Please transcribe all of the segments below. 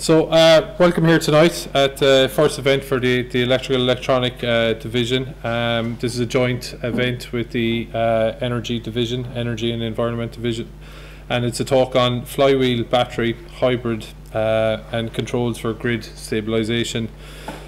So, uh, welcome here tonight at the first event for the, the Electrical Electronic uh, Division. Um, this is a joint event with the uh, Energy Division, Energy and Environment Division, and it's a talk on flywheel, battery, hybrid, uh, and controls for grid stabilization.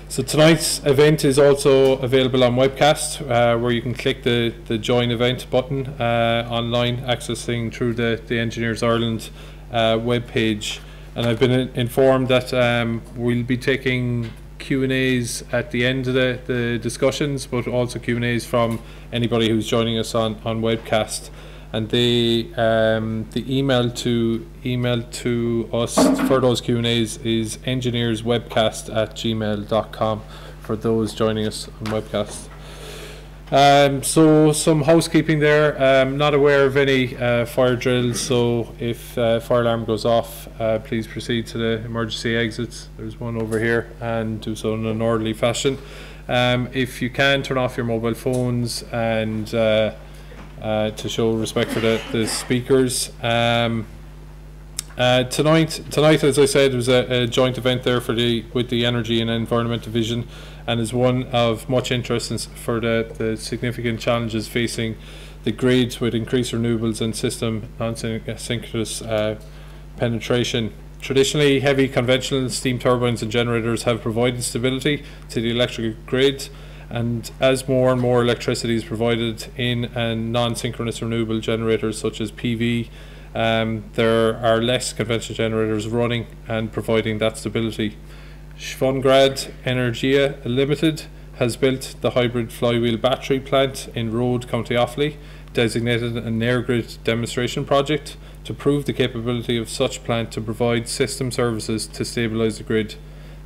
So tonight's event is also available on webcast, uh, where you can click the, the join event button uh, online, accessing through the, the Engineers Ireland uh, webpage and I've been informed that um, we'll be taking Q and A's at the end of the, the discussions, but also Q and A's from anybody who's joining us on on webcast. And the um, the email to email to us for those Q and A's is engineerswebcast at gmail.com for those joining us on webcast. Um, so some housekeeping there. Um, not aware of any uh, fire drills, so if uh, fire alarm goes off, uh, please proceed to the emergency exits. There's one over here, and do so in an orderly fashion. Um, if you can, turn off your mobile phones and uh, uh, to show respect for the, the speakers. Um, uh, tonight, tonight, as I said, was a, a, joint event there for the with the Energy and Environment Division and is one of much interest for the, the significant challenges facing the grids with increased renewables and system non-synchronous uh, penetration. Traditionally, heavy conventional steam turbines and generators have provided stability to the electrical grid, and as more and more electricity is provided in and non-synchronous renewable generators such as PV, um, there are less conventional generators running and providing that stability. Schwungrad Energia Limited has built the hybrid flywheel battery plant in Rhode, County Offaly, designated an EirGrid demonstration project to prove the capability of such plant to provide system services to stabilize the grid.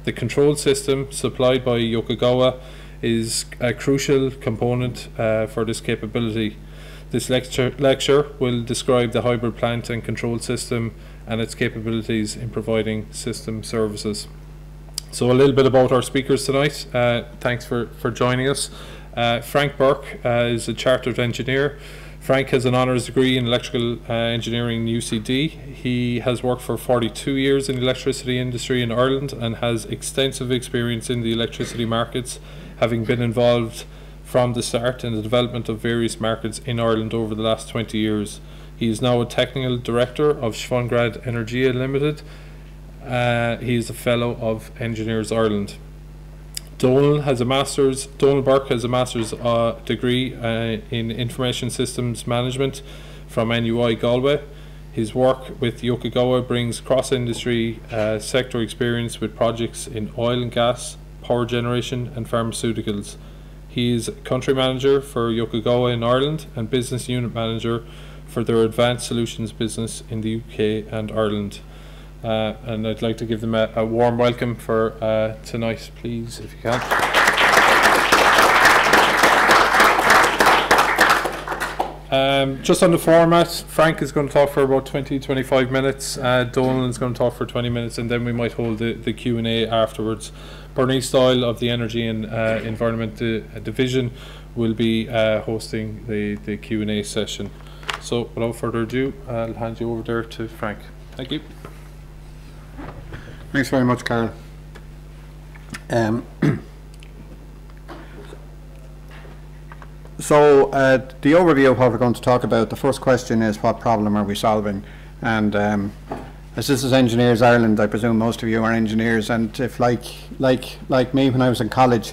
The control system supplied by Yokogawa is a crucial component uh, for this capability. This lecture, lecture will describe the hybrid plant and control system and its capabilities in providing system services. So a little bit about our speakers tonight. Uh, thanks for, for joining us. Uh, Frank Burke uh, is a chartered engineer. Frank has an honours degree in electrical uh, engineering UCD. He has worked for 42 years in the electricity industry in Ireland and has extensive experience in the electricity markets, having been involved from the start in the development of various markets in Ireland over the last 20 years. He is now a technical director of Schwungrad Energia Limited uh, he is a fellow of Engineers Ireland. Donal has a master's. Donal Bourke has a master's uh, degree uh, in information systems management from NUI Galway. His work with Yokogawa brings cross-industry uh, sector experience with projects in oil and gas, power generation, and pharmaceuticals. He is country manager for Yokogawa in Ireland and business unit manager for their advanced solutions business in the UK and Ireland. Uh, and I'd like to give them a, a warm welcome for uh, tonight, please, if you can. Um, just on the format, Frank is going to talk for about 20, 25 minutes. Uh, Donal is going to talk for 20 minutes, and then we might hold the, the Q&A afterwards. Bernice Doyle of the Energy and uh, Environment Di Division will be uh, hosting the, the Q&A session. So without further ado, I'll hand you over there to Frank. Thank you. Thanks very much, Carol. Um, so uh, the overview of what we're going to talk about, the first question is what problem are we solving? And um, as this is Engineers Ireland, I presume most of you are engineers, and if like, like, like me when I was in college,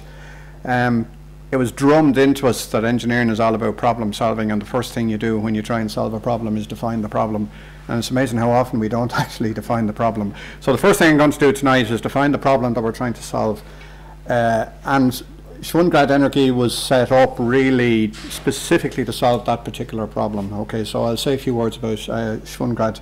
um, it was drummed into us that engineering is all about problem solving, and the first thing you do when you try and solve a problem is define the problem. And it's amazing how often we don't actually define the problem. So the first thing I'm going to do tonight is define the problem that we're trying to solve. Uh, and Schwungrad Energy was set up really specifically to solve that particular problem. Okay, so I'll say a few words about uh, Schwungrad.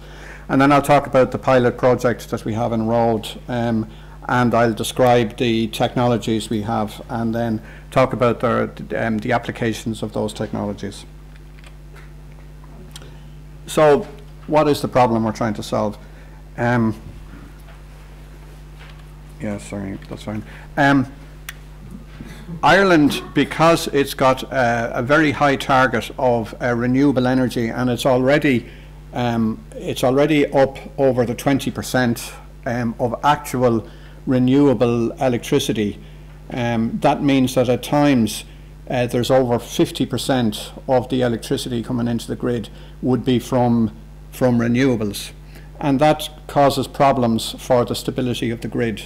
And then I'll talk about the pilot project that we have enrolled. Um, and I'll describe the technologies we have and then talk about the, um, the applications of those technologies. So what is the problem we're trying to solve? Um, yeah, sorry, that's fine. Um, Ireland, because it's got a very high target of uh, renewable energy, and it's already um, it's already up over the 20% uh, um, of actual renewable electricity. Um, that means that at times uh, there's over 50% of the electricity coming into the grid would be from, from renewables. And that causes problems for the stability of the grid.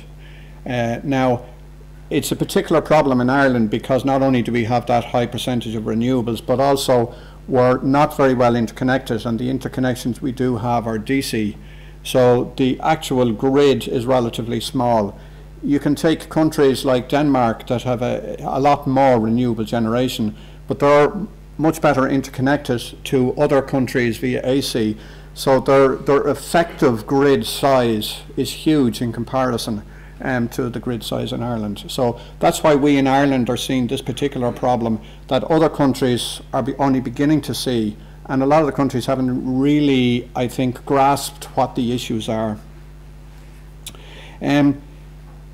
Uh, now, it's a particular problem in Ireland because not only do we have that high percentage of renewables, but also we're not very well interconnected, and the interconnections we do have are DC. So the actual grid is relatively small. You can take countries like Denmark that have a, a lot more renewable generation, but they're much better interconnected to other countries via AC. So their, their effective grid size is huge in comparison um, to the grid size in Ireland. So that's why we in Ireland are seeing this particular problem that other countries are be only beginning to see, and a lot of the countries haven't really, I think, grasped what the issues are. Um,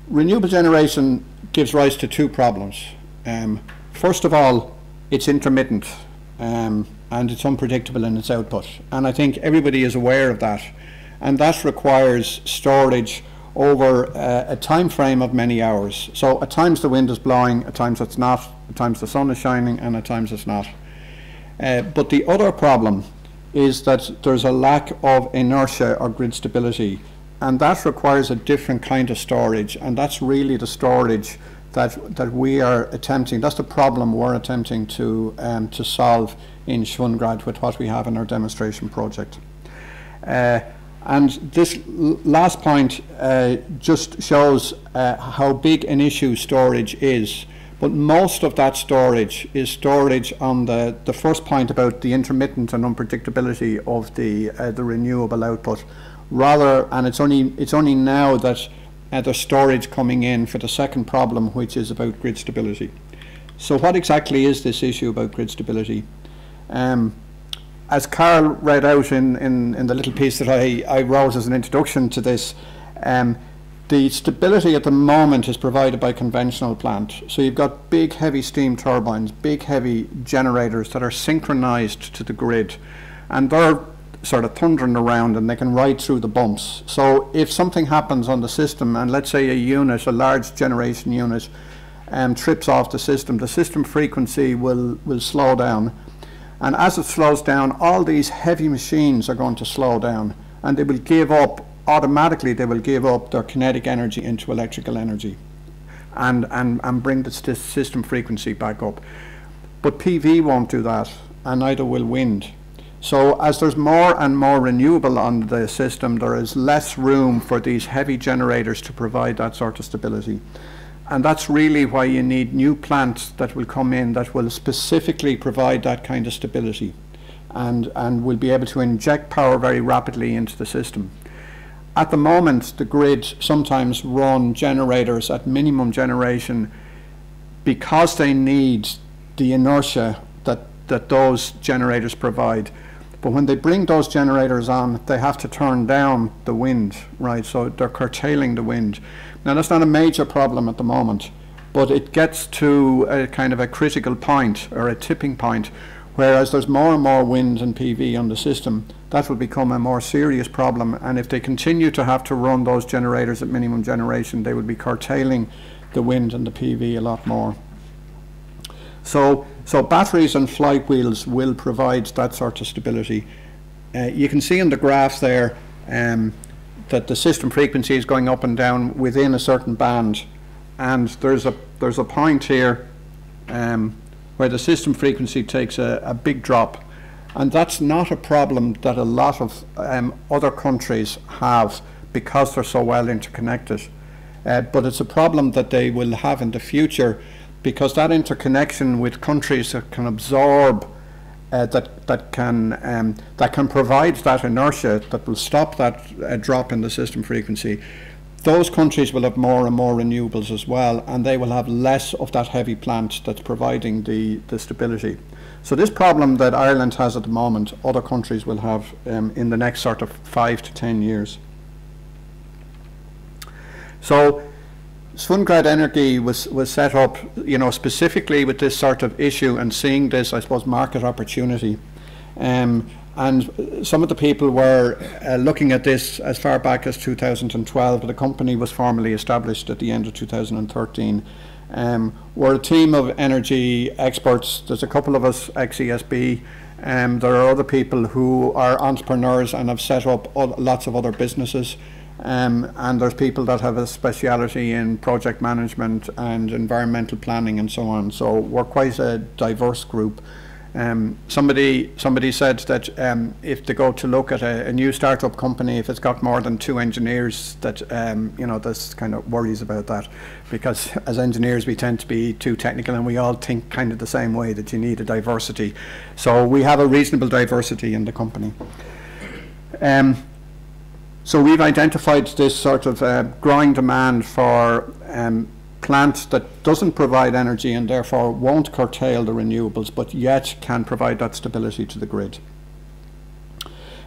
renewable generation gives rise to two problems. Um, first of all, it's intermittent um, and it's unpredictable in its output, and I think everybody is aware of that, and that requires storage over uh, a time frame of many hours. So at times the wind is blowing, at times it's not, at times the sun is shining, and at times it's not. Uh, but the other problem is that there's a lack of inertia or grid stability, and that requires a different kind of storage, and that's really the storage that that we are attempting. That's the problem we're attempting to um, to solve in Schwungrad with what we have in our demonstration project. Uh, and this last point uh, just shows uh, how big an issue storage is. But most of that storage is storage on the, the first point about the intermittent and unpredictability of the, uh, the renewable output. Rather, and it's only, it's only now that uh, there's storage coming in for the second problem, which is about grid stability. So what exactly is this issue about grid stability? Um, as Carl read out in, in, in the little piece that I, I wrote as an introduction to this, um, the stability at the moment is provided by conventional plant. So you've got big heavy steam turbines, big heavy generators that are synchronized to the grid and they're sort of thundering around and they can ride through the bumps. So if something happens on the system and let's say a unit, a large generation unit, um, trips off the system, the system frequency will, will slow down and as it slows down, all these heavy machines are going to slow down and they will give up, automatically they will give up their kinetic energy into electrical energy and, and, and bring the system frequency back up. But PV won't do that and neither will wind. So as there's more and more renewable on the system, there is less room for these heavy generators to provide that sort of stability. And that's really why you need new plants that will come in that will specifically provide that kind of stability and, and will be able to inject power very rapidly into the system. At the moment, the grid sometimes run generators at minimum generation because they need the inertia that, that those generators provide. But when they bring those generators on, they have to turn down the wind, right? So they're curtailing the wind. Now that's not a major problem at the moment, but it gets to a kind of a critical point or a tipping point, whereas there's more and more wind and PV on the system, that will become a more serious problem. And if they continue to have to run those generators at minimum generation, they will be curtailing the wind and the PV a lot more. So, so batteries and flywheels will provide that sort of stability. Uh, you can see in the graph there um, that the system frequency is going up and down within a certain band. And there's a there's a point here um, where the system frequency takes a, a, big drop. And that's not a problem that a lot of um, other countries have because they're so well interconnected. Uh, but it's a problem that they will have in the future because that interconnection with countries that can absorb uh, that that can um, that can provide that inertia that will stop that uh, drop in the system frequency. Those countries will have more and more renewables as well, and they will have less of that heavy plant that's providing the, the stability. So this problem that Ireland has at the moment, other countries will have um, in the next sort of five to ten years. So Schwungrad Energy was, was set up, you know, specifically with this sort of issue and seeing this, I suppose, market opportunity. Um, and some of the people were uh, looking at this as far back as 2012, but the company was formally established at the end of 2013. Um, we're a team of energy experts. There's a couple of us ex-ESB. Um, there are other people who are entrepreneurs and have set up lots of other businesses. Um, and there's people that have a speciality in project management and environmental planning and so on. So we're quite a diverse group. Um, somebody somebody said that um, if they go to look at a, a, new startup company, if it's got more than two engineers, that um, you know there's kind of worries about that, because as engineers we tend to be too technical and we all think kind of the same way that you need a diversity. So we have a reasonable diversity in the company. Um, so we've identified this sort of uh, growing demand for um, plant that doesn't provide energy and therefore won't curtail the renewables, but yet can provide that stability to the grid.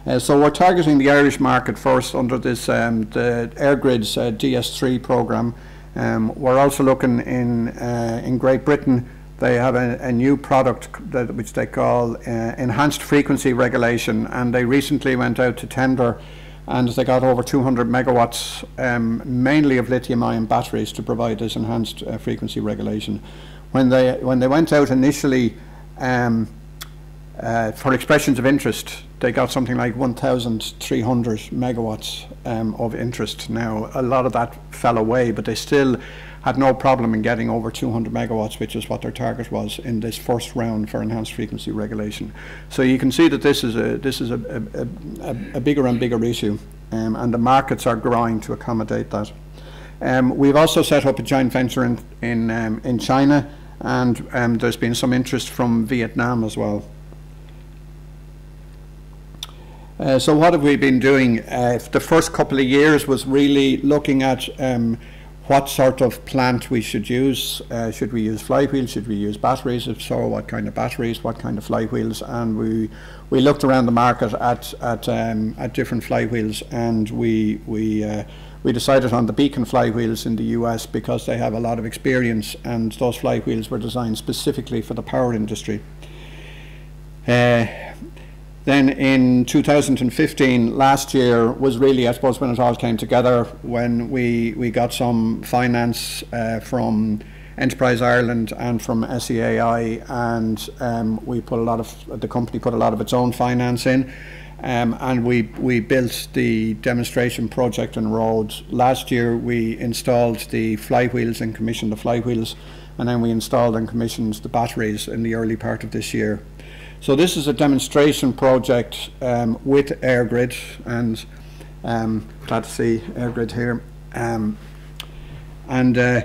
Uh, so we're targeting the Irish market first under this um, the EirGrid's uh, DS3 program. Um, we're also looking in uh, in Great Britain. They have a, a new product that, which they call uh, enhanced frequency regulation, and they recently went out to tender and they got over 200 megawatts, um, mainly of lithium-ion batteries, to provide this enhanced uh, frequency regulation. When they when they went out initially um, uh, for expressions of interest, they got something like 1,300 megawatts um, of interest. Now a lot of that fell away, but they still had no problem in getting over 200 megawatts, which is what their target was in this first round for enhanced frequency regulation. So you can see that this is a this is a, a, a, a bigger and bigger issue, um, and the markets are growing to accommodate that. Um, we've also set up a joint venture in in um, in China, and um, there's been some interest from Vietnam as well. Uh, so what have we been doing? Uh, the first couple of years was really looking at um, what sort of plant we should use. Uh, should we use flywheels? Should we use batteries? If so, what kind of batteries? What kind of flywheels? And we we looked around the market at at um, at different flywheels, and we we. Uh, we decided on the Beacon flywheels in the US because they have a lot of experience and those flywheels were designed specifically for the power industry. Uh, then in 2015, last year, was really, I suppose, when it all came together, when we, we got some finance uh, from Enterprise Ireland and from SEAI, and um, we put a lot of, the company put a lot of its own finance in. Um, and we, we built the demonstration project and Rhode. Last year we installed the flywheels and commissioned the flywheels, and then we installed and commissioned the batteries in the early part of this year. So this is a demonstration project um, with EirGrid and um, glad to see EirGrid here. Um, and uh,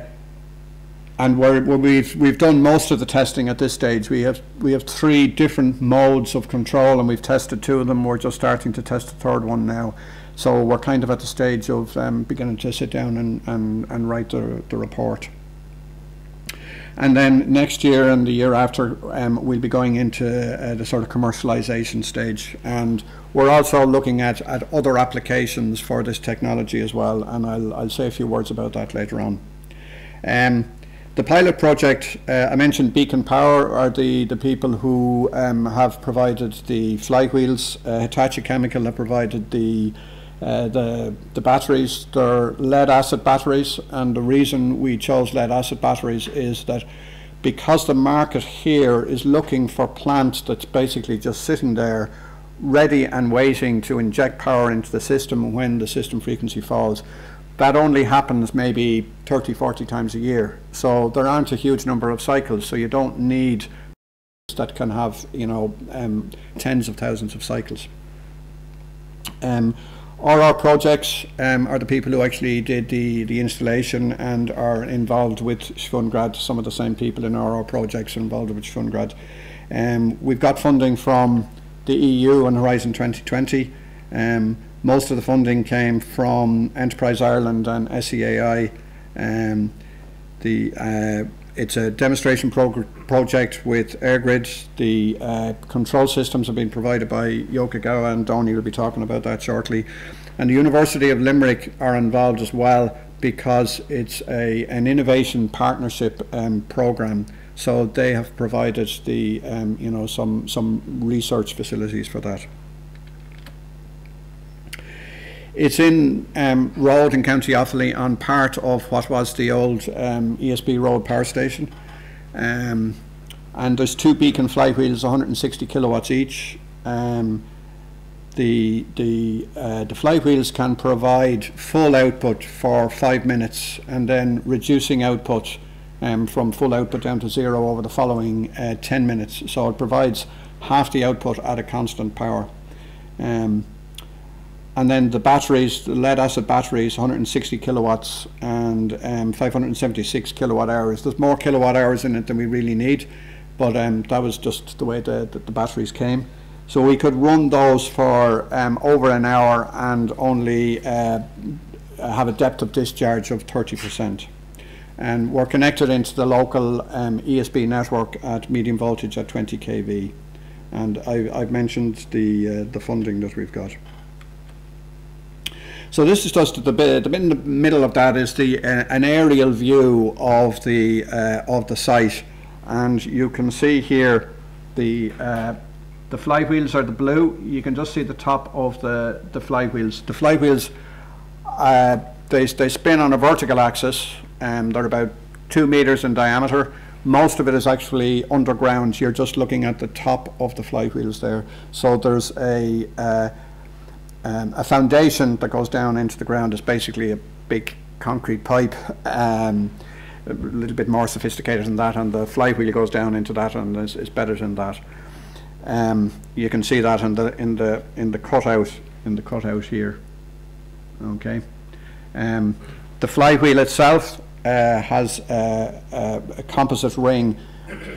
and we we've we've done most of the testing at this stage. We have we have three different modes of control, and we've tested two of them. We're just starting to test the third one now. So we're kind of at the stage of um, beginning to sit down and, and, and write the, the report. And then next year and the year after, um, we'll be going into uh, the sort of commercialization stage. And we're also looking at, at other applications for this technology as well. And I'll, I'll say a few words about that later on. Um, the pilot project, uh, I mentioned Beacon Power are the, the people who um, have provided the flywheels. Uh, Hitachi Chemical have provided the uh, the, the batteries, they're lead acid batteries, and the reason we chose lead acid batteries is that because the market here is looking for plants that's basically just sitting there ready and waiting to inject power into the system when the system frequency falls. That only happens maybe 30, 40 times a year. So there aren't a huge number of cycles, so you don't need that can have, you know, um, tens of thousands of cycles. Um, RR Projects um, are the people who actually did the, the installation and are involved with Schwungrad. Some of the same people in RR Projects are involved with Schwungrad. Um, we've got funding from the EU and Horizon 2020. Um, most of the funding came from Enterprise Ireland and SEAI. Um, the uh, it's a demonstration project with EirGrid. The uh, control systems have been provided by Yokogawa, and Donny will be talking about that shortly. And the University of Limerick are involved as well because it's a, an innovation partnership um, program So they have provided the, um, you know, some, some research facilities for that. It's in um, Rhode in County Offaly on part of what was the old um, ESB Rhode Power Station. Um, and there's two beacon flywheels, 160 kilowatts each. Um, the the uh, the flywheels can provide full output for five minutes, and then reducing output um, from full output down to zero over the following uh, 10 minutes. So it provides half the output at a constant power. Um, and then the batteries, the lead acid batteries, 160 kilowatts and um, 576 kilowatt hours. There's more kilowatt hours in it than we really need, but um, that was just the way the, the, the, batteries came. So we could run those for um, over an hour and only uh, have a depth of discharge of 30%. And we're connected into the local um, ESB network at medium voltage at 20 kV. And I, have mentioned the, uh, the funding that we've got. So this is just the bit, in the middle of that is the uh, an aerial view of the uh, of the site, and you can see here the uh, the flywheels are the blue. You can just see the top of the the flywheels. The flywheels uh, they they spin on a vertical axis, and they're about two meters in diameter. Most of it is actually underground. You're just looking at the top of the flywheels there. So there's a uh, um, a foundation that goes down into the ground is basically a big concrete pipe, um, a little bit more sophisticated than that, and the flywheel goes down into that and is, is better than that. Um, you can see that in the in the in the cutout in the cutout here. Okay, um, the flywheel itself uh, has a, a, a composite ring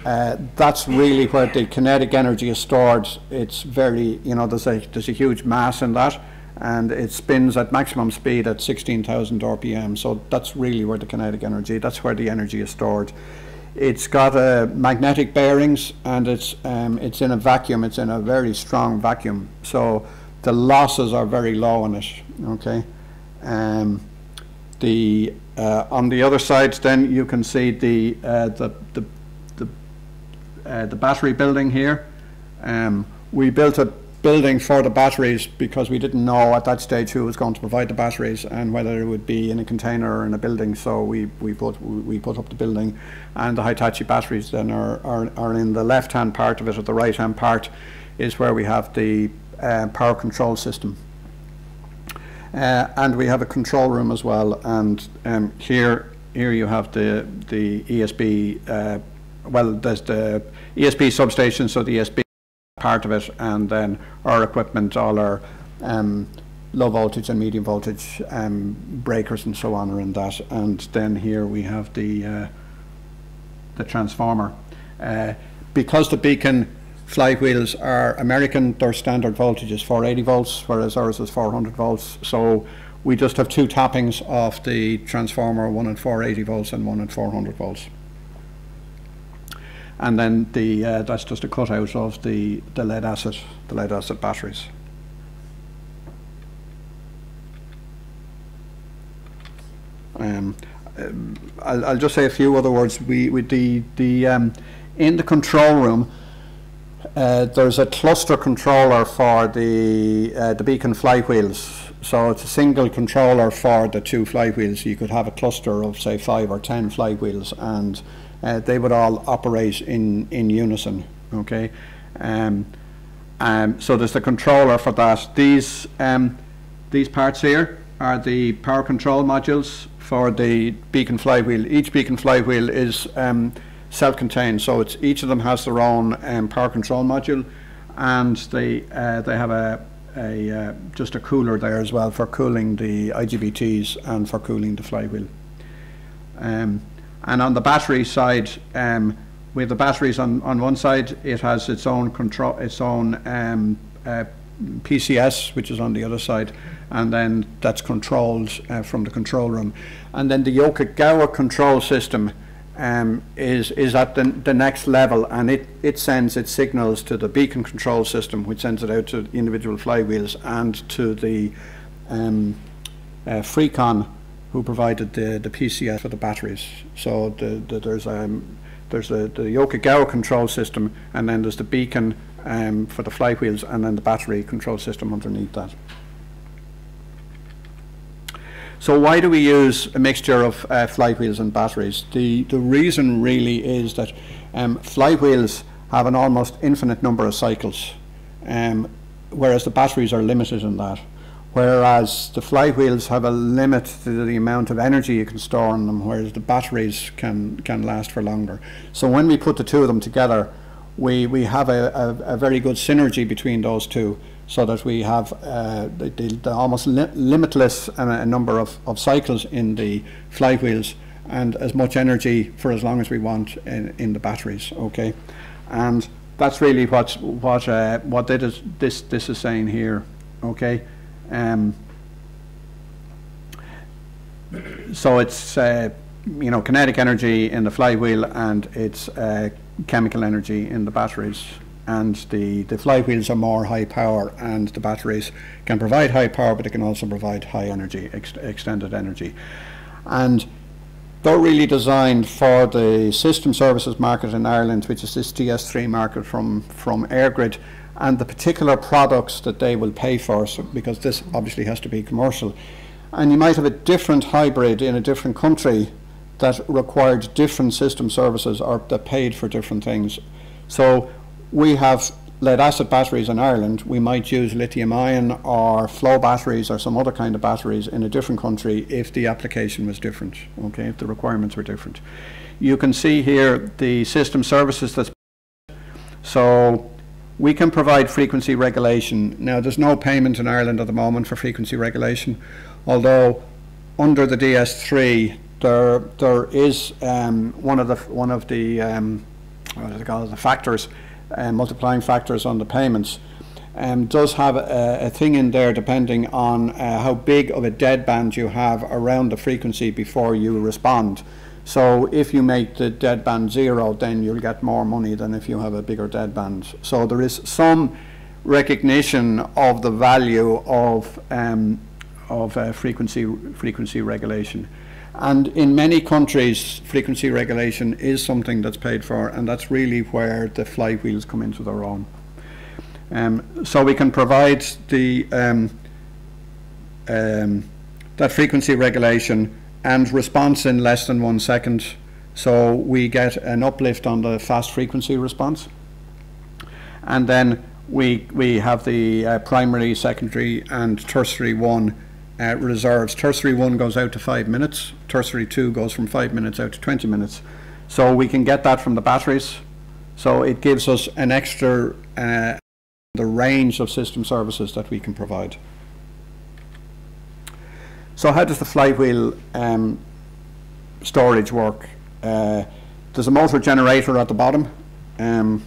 uh, that's really where the kinetic energy is stored. It's very, you know, there's a, there's a huge mass in that and it spins at maximum speed at 16,000 RPM. So that's really where the kinetic energy, that's where the energy is stored. It's got uh, magnetic bearings and it's, um, it's in a vacuum, it's in a very strong vacuum. So the losses are very low in it, okay? Um, the, uh, on the other side then you can see the, uh, the, the uh, the battery building here. Um, we built a building for the batteries because we didn't know at that stage who was going to provide the batteries and whether it would be in a container or in a building. So we, we put we put up the building, and the Hitachi batteries then are, are, are in the left hand part of it. Or the right hand part is where we have the uh, power control system. Uh, and we have a control room as well. And um, here here you have the the ESB uh, well, there's the ESB substation, so the ESB part of it, and then our equipment, all our um, low voltage and medium voltage um, breakers and so on are in that. And then here we have the uh, the transformer. Uh, because the beacon flywheels are American, their standard voltage is 480 volts, whereas ours is 400 volts. So we just have two tappings of the transformer, one at 480 volts and one at 400 volts and then the uh, that's just a cutout of the, the lead acid the lead acid batteries. Um, I'll, I'll, just say a few other words. We, with the the um, in the control room, uh, there's a cluster controller for the uh, the beacon flywheels. So it's a single controller for the two flywheels. You could have a cluster of say five or ten flywheels, and uh, they would all operate in, in unison. Okay, um, um, so there's the controller for that. These um, these parts here are the power control modules for the beacon flywheel. Each beacon flywheel is um, self-contained, so it's each of them has their own um, power control module, and they uh, they have a a uh, just a cooler there as well for cooling the IGBTs and for cooling the flywheel. Um, and on the battery side, um, with the batteries on, on one side, it has its own control, its own um, uh, PCS, which is on the other side, and then that's controlled uh, from the control room. And then the Yokogawa control system um, is is at the, the next level, and it, it sends its signals to the beacon control system, which sends it out to individual flywheels and to the um, uh, Freqcon who provided the, the PCS for the batteries. So the, the, there's um, there's the, the Yokogawa control system, and then there's the beacon um, for the flywheels, and then the battery control system underneath that. So why do we use a mixture of uh, flywheels and batteries? The, the reason really is that um, flywheels have an almost infinite number of cycles, um, whereas the batteries are limited in that. Whereas the flywheels have a limit to the amount of energy you can store in them, whereas the batteries can, can last for longer. So when we put the two of them together, we, we have a, a, a very good synergy between those two so that we have uh, the, the, the, almost li limitless uh, number of, of cycles in the flywheels and as much energy for as long as we want in, in the batteries. Okay, and that's really what's, what uh, what is, this this is saying here. Okay, um, so it's uh, you know kinetic energy in the flywheel and it's uh, chemical energy in the batteries and the, the flywheels are more high power and the batteries can provide high power but they can also provide high energy, ex extended energy. And they're really designed for the system services market in Ireland, which is this DS3 market from, from EirGrid, and the particular products that they will pay for, so, because this obviously has to be commercial. And you might have a different hybrid in a different country that required different system services or that paid for different things. So we have lead acid batteries in Ireland, we might use lithium ion or flow batteries or some other kind of batteries in a different country if the application was different, okay, if the requirements were different. You can see here the system services that's so we can provide frequency regulation. Now there's no payment in Ireland at the moment for frequency regulation, although under the DS3 there there is um, one of the one of the um, what is it called the factors uh, multiplying factors on the payments. Um, does have a, a, thing in there depending on uh, how big of a deadband you have around the frequency before you respond. So if you make the deadband zero, then you'll get more money than if you have a bigger deadband. So there is some recognition of the value of um, of uh, frequency frequency regulation. And in many countries, frequency regulation is something that's paid for, and that's really where the flywheels come into their own. Um, so we can provide the um, um, that frequency regulation and response in less than one second. So we get an uplift on the fast frequency response, and then we we have the uh, primary, secondary, and tertiary one uh, reserves. Tertiary 1 goes out to 5 minutes, tertiary 2 goes from 5 minutes out to 20 minutes. So we can get that from the batteries. So it gives us an extra, uh, the range of system services that we can provide. So how does the flywheel um, storage work? Uh, there's a motor generator at the bottom. Um,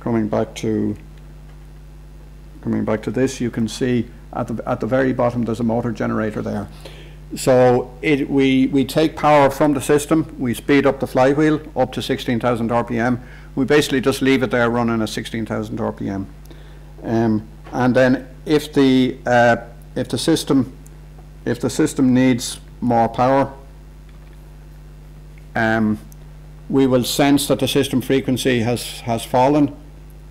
coming back to coming back to this, you can see at the, at the very bottom, there's a motor generator there. So it, we, we take power from the system, we speed up the flywheel up to 16,000 RPM. We basically just leave it there running at 16,000 RPM. Um, and then if the, uh, if the system if the system needs more power, um, we will sense that the system frequency has, has fallen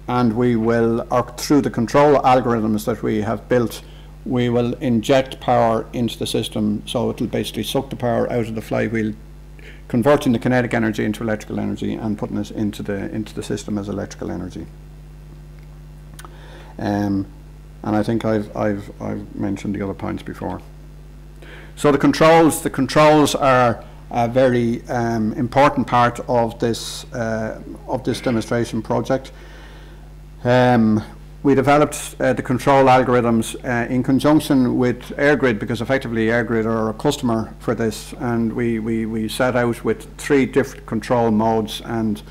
and we will, through the control algorithms that we have built, we will inject power into the system. So it'll basically suck the power out of the flywheel converting the kinetic energy into electrical energy and putting it into the into the system as electrical energy. Um, and I think I've, I've, I've mentioned the other points before so the controls the controls are a very um, important part of this uh, of this demonstration project. Um, we developed uh, the control algorithms uh, in conjunction with EirGrid because effectively EirGrid are a customer for this and we, we, we set out with three different control modes and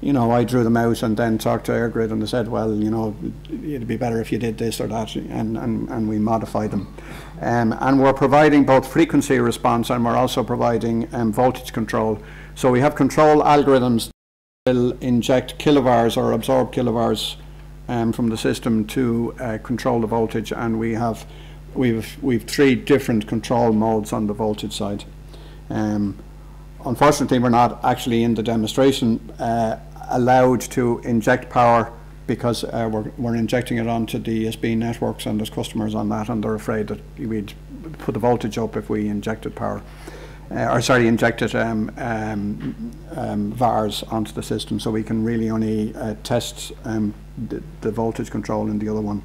you know I drew them out and then talked to EirGrid and they said well you know it'd be better if you did this or that and, and, and we modified them. Um, and we're providing both frequency response and we're also providing um, voltage control. So we have control algorithms that will inject kilovars or absorb kilovars um, from the system to uh, control the voltage. And we have we've we've three different control modes on the voltage side. Um, unfortunately, we're not actually in the demonstration uh, allowed to inject power because uh, we're, we're injecting it onto the ESB networks and there's customers on that and they're afraid that we'd put the voltage up if we injected power. Uh, or sorry, injected um, um, um, VARs onto the system so we can really only uh, test um, the, the, voltage control in the other one.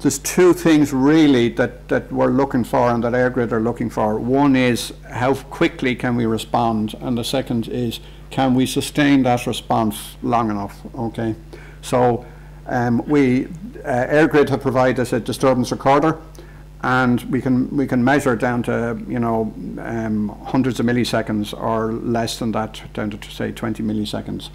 There's two things really that, that we're looking for and that EirGrid are looking for. One is how quickly can we respond and the second is can we sustain that response long enough? Okay, so um, we uh, EirGrid have provided us a disturbance recorder, and we can we can measure down to you know um, hundreds of milliseconds or less than that, down to say 20 milliseconds.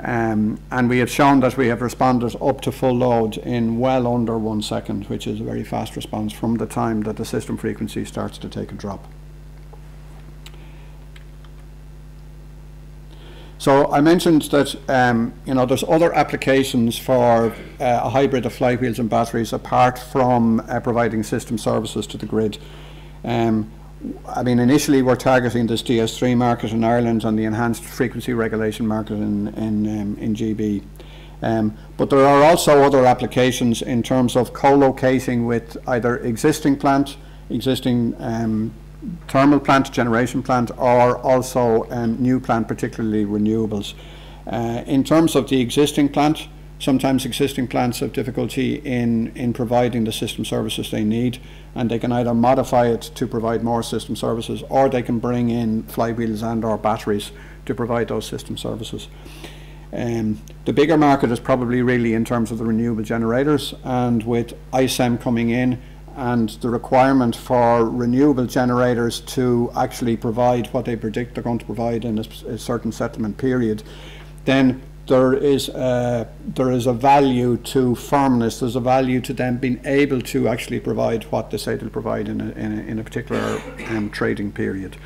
Um, and we have shown that we have responded up to full load in well under one second, which is a very fast response from the time that the system frequency starts to take a drop. So I mentioned that um, you know there's other applications for uh, a hybrid of flywheels and batteries apart from uh, providing system services to the grid. Um, I mean, initially we're targeting this DS3 market in Ireland and the enhanced frequency regulation market in in, um, in GB. Um, but there are also other applications in terms of co-locating with either existing plant, existing um, thermal plant, generation plant, or also um, new plant, particularly renewables. Uh, in terms of the existing plant, sometimes existing plants have difficulty in, in providing the system services they need, and they can either modify it to provide more system services, or they can bring in flywheels and or batteries to provide those system services. Um, the bigger market is probably really in terms of the renewable generators, and with I-SEM coming in, and the requirement for renewable generators to actually provide what they predict they're going to provide in a, a certain settlement period, then there is a, there is a value to firmness. There's a value to them being able to actually provide what they say they'll provide in a, in a, in a particular um, trading period.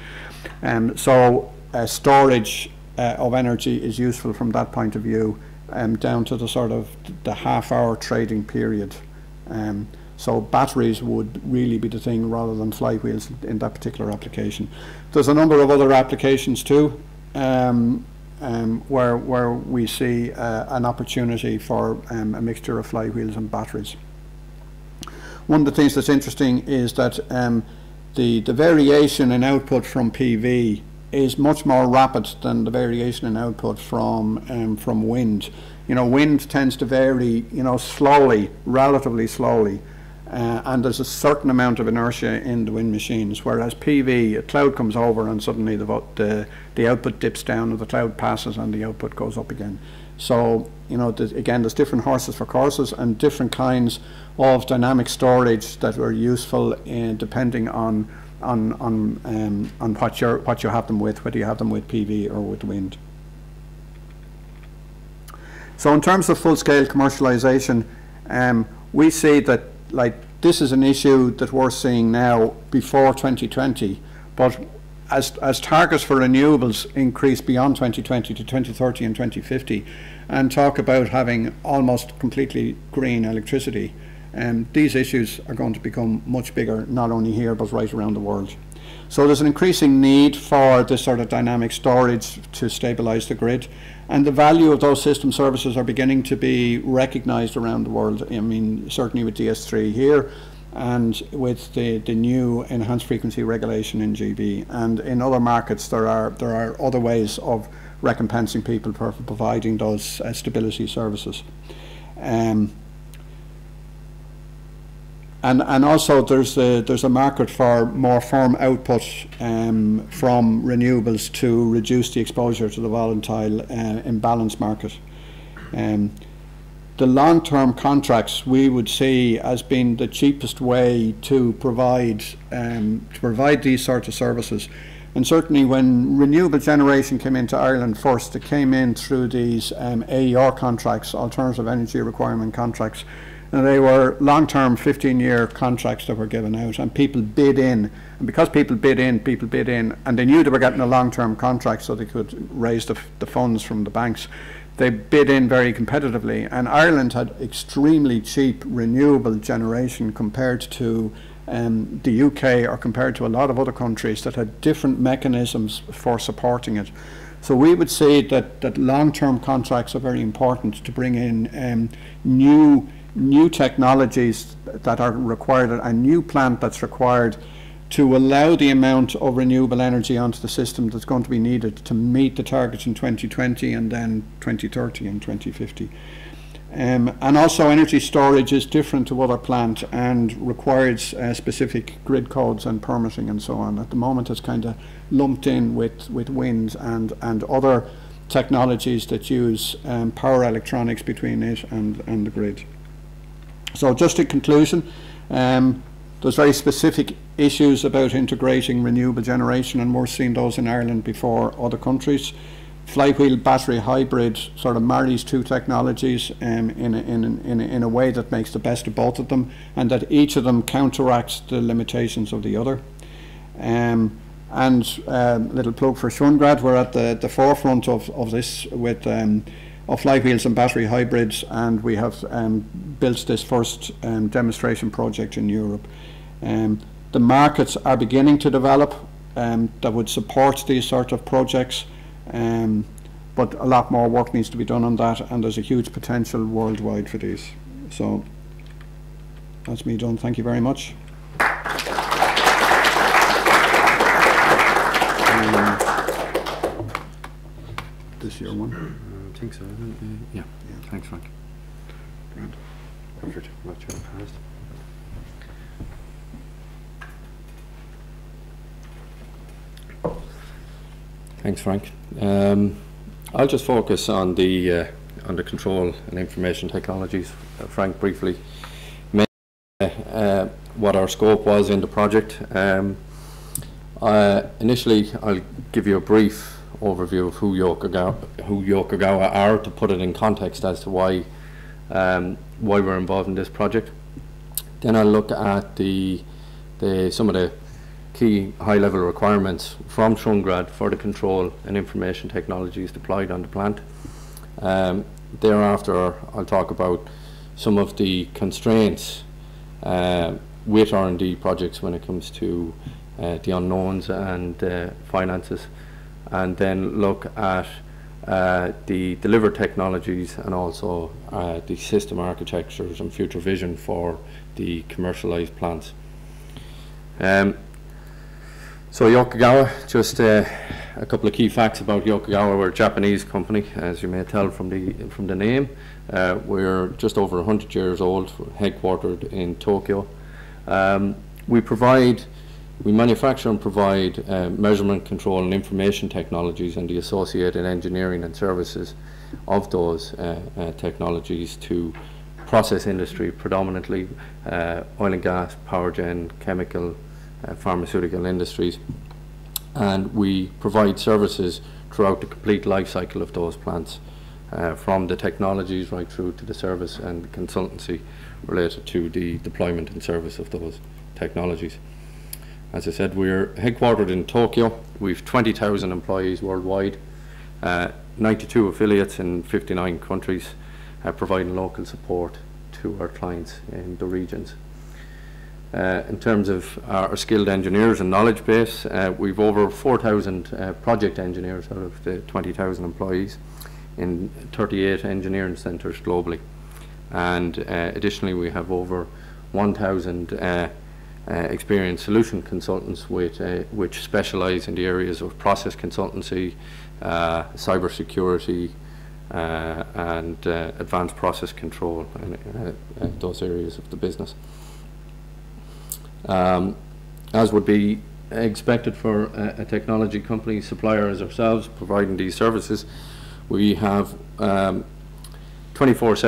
Um, so uh, storage uh, of energy is useful from that point of view, um, down to the sort of the half-hour trading period. Um, so batteries would really be the thing rather than flywheels in that particular application. There's a number of other applications too um, um, where, where we see uh, an opportunity for um, a mixture of flywheels and batteries. One of the things that's interesting is that um, the, the variation in output from PV is much more rapid than the variation in output from um, from wind. You know, wind tends to vary, you know, slowly, relatively slowly, uh, and there's a certain amount of inertia in the wind machines, whereas PV, a cloud comes over and suddenly the, the, the output dips down, and the cloud passes and the output goes up again. So, you know, again, there's different horses for courses and different kinds of dynamic storage that are useful in, depending on on on um, on what you what you have them with, whether you have them with PV or with wind. So, in terms of full-scale commercialization, um, we see that like this is an issue that we're seeing now before 2020, but as, as targets for renewables increase beyond 2020 to 2030 and 2050 and talk about having almost completely green electricity, um, these issues are going to become much bigger, not only here but right around the world. So there's an increasing need for this sort of dynamic storage to stabilize the grid. And the value of those system services are beginning to be recognized around the world. I mean, certainly with DS3 here and with the, the new enhanced frequency regulation in GB. And in other markets, there are, there are other ways of recompensing people for providing those uh, stability services. Um, and and also there's a there's a market for more firm output um, from renewables to reduce the exposure to the volatile uh, imbalance market. Um, the long-term contracts we would see as being the cheapest way to provide um, to provide these sorts of services. And certainly when renewable generation came into Ireland first, it came in through these um, AER contracts, alternative energy requirement contracts, and they were long-term 15-year contracts that were given out, and people bid in. And because people bid in, people bid in, and they knew they were getting a long-term contract, so they could raise the, the funds from the banks. They bid in very competitively, and Ireland had extremely cheap renewable generation compared to um, the UK or compared to a lot of other countries that had different mechanisms for supporting it. So we would say that, that long-term contracts are very important to bring in um, new new technologies that are required, a new plant that's required to allow the amount of renewable energy onto the system that's going to be needed to meet the targets in 2020 and then 2030 and 2050. Um, and also energy storage is different to other plants and requires uh, specific grid codes and permitting and so on. At the moment it's kind of lumped in with, with wind and, and other technologies that use um, power electronics between it and, and the grid. So just in conclusion, um, there's very specific issues about integrating renewable generation and we're seeing those in Ireland before other countries. Flywheel battery hybrid sort of marries two technologies um, in, a, in, a, in, a, in a way that makes the best of both of them and that each of them counteracts the limitations of the other. Um, and um, little plug for Schwungrad, we're at the, the forefront of, of this with um, of flywheels and battery hybrids and we have um, built this first um, demonstration project in Europe. Um, the markets are beginning to develop um, that would support these sort of projects, um, but a lot more work needs to be done on that, and there's a huge potential worldwide for these. So that's me done. Thank you very much. Um, this your one? Think so. Yeah. Yeah. Thanks, Frank. Grand. Watch out past. Thanks, Frank. Um, I'll just focus on the uh, on the control and information technologies. Uh, Frank briefly mentioned uh, what our scope was in the project. Um, uh, initially, I'll give you a brief overview of who Yokogawa, who Yokogawa are to put it in context as to why um, why we're involved in this project. Then I'll look at the, the some of the key high-level requirements from Schwungrad for the control and information technologies deployed on the plant. Um, thereafter, I'll talk about some of the constraints uh, with R&D projects when it comes to uh, the unknowns and uh, finances, and then look at uh, the delivered technologies and also uh, the system architectures and future vision for the commercialized plants. Um, so Yokogawa, just uh, a couple of key facts about Yokogawa. We're a Japanese company, as you may tell from the from the name. Uh, we're just over 100 years old, headquartered in Tokyo. Um, we provide, we manufacture and provide uh, measurement control and information technologies and the associated engineering and services of those uh, uh, technologies to process industry, predominantly uh, oil and gas, power gen, chemical, uh, pharmaceutical industries. And we provide services throughout the complete life cycle of those plants, uh, from the technologies right through to the service and consultancy related to the deployment and service of those technologies. As I said, we're headquartered in Tokyo. We've 20,000 employees worldwide, uh, 92 affiliates in 59 countries, uh, providing local support to our clients in the regions. Uh, in terms of our skilled engineers and knowledge base, uh, we've over 4,000 uh, project engineers out of the 20,000 employees in 38 engineering centres globally. And uh, additionally, we have over 1,000 uh, uh, experienced solution consultants with, which specialise in the areas of process consultancy, cyber security, and advanced process control, and those areas of the business. Um, as would be expected for a, a, technology company supplier as ourselves providing these services, we have 24-7,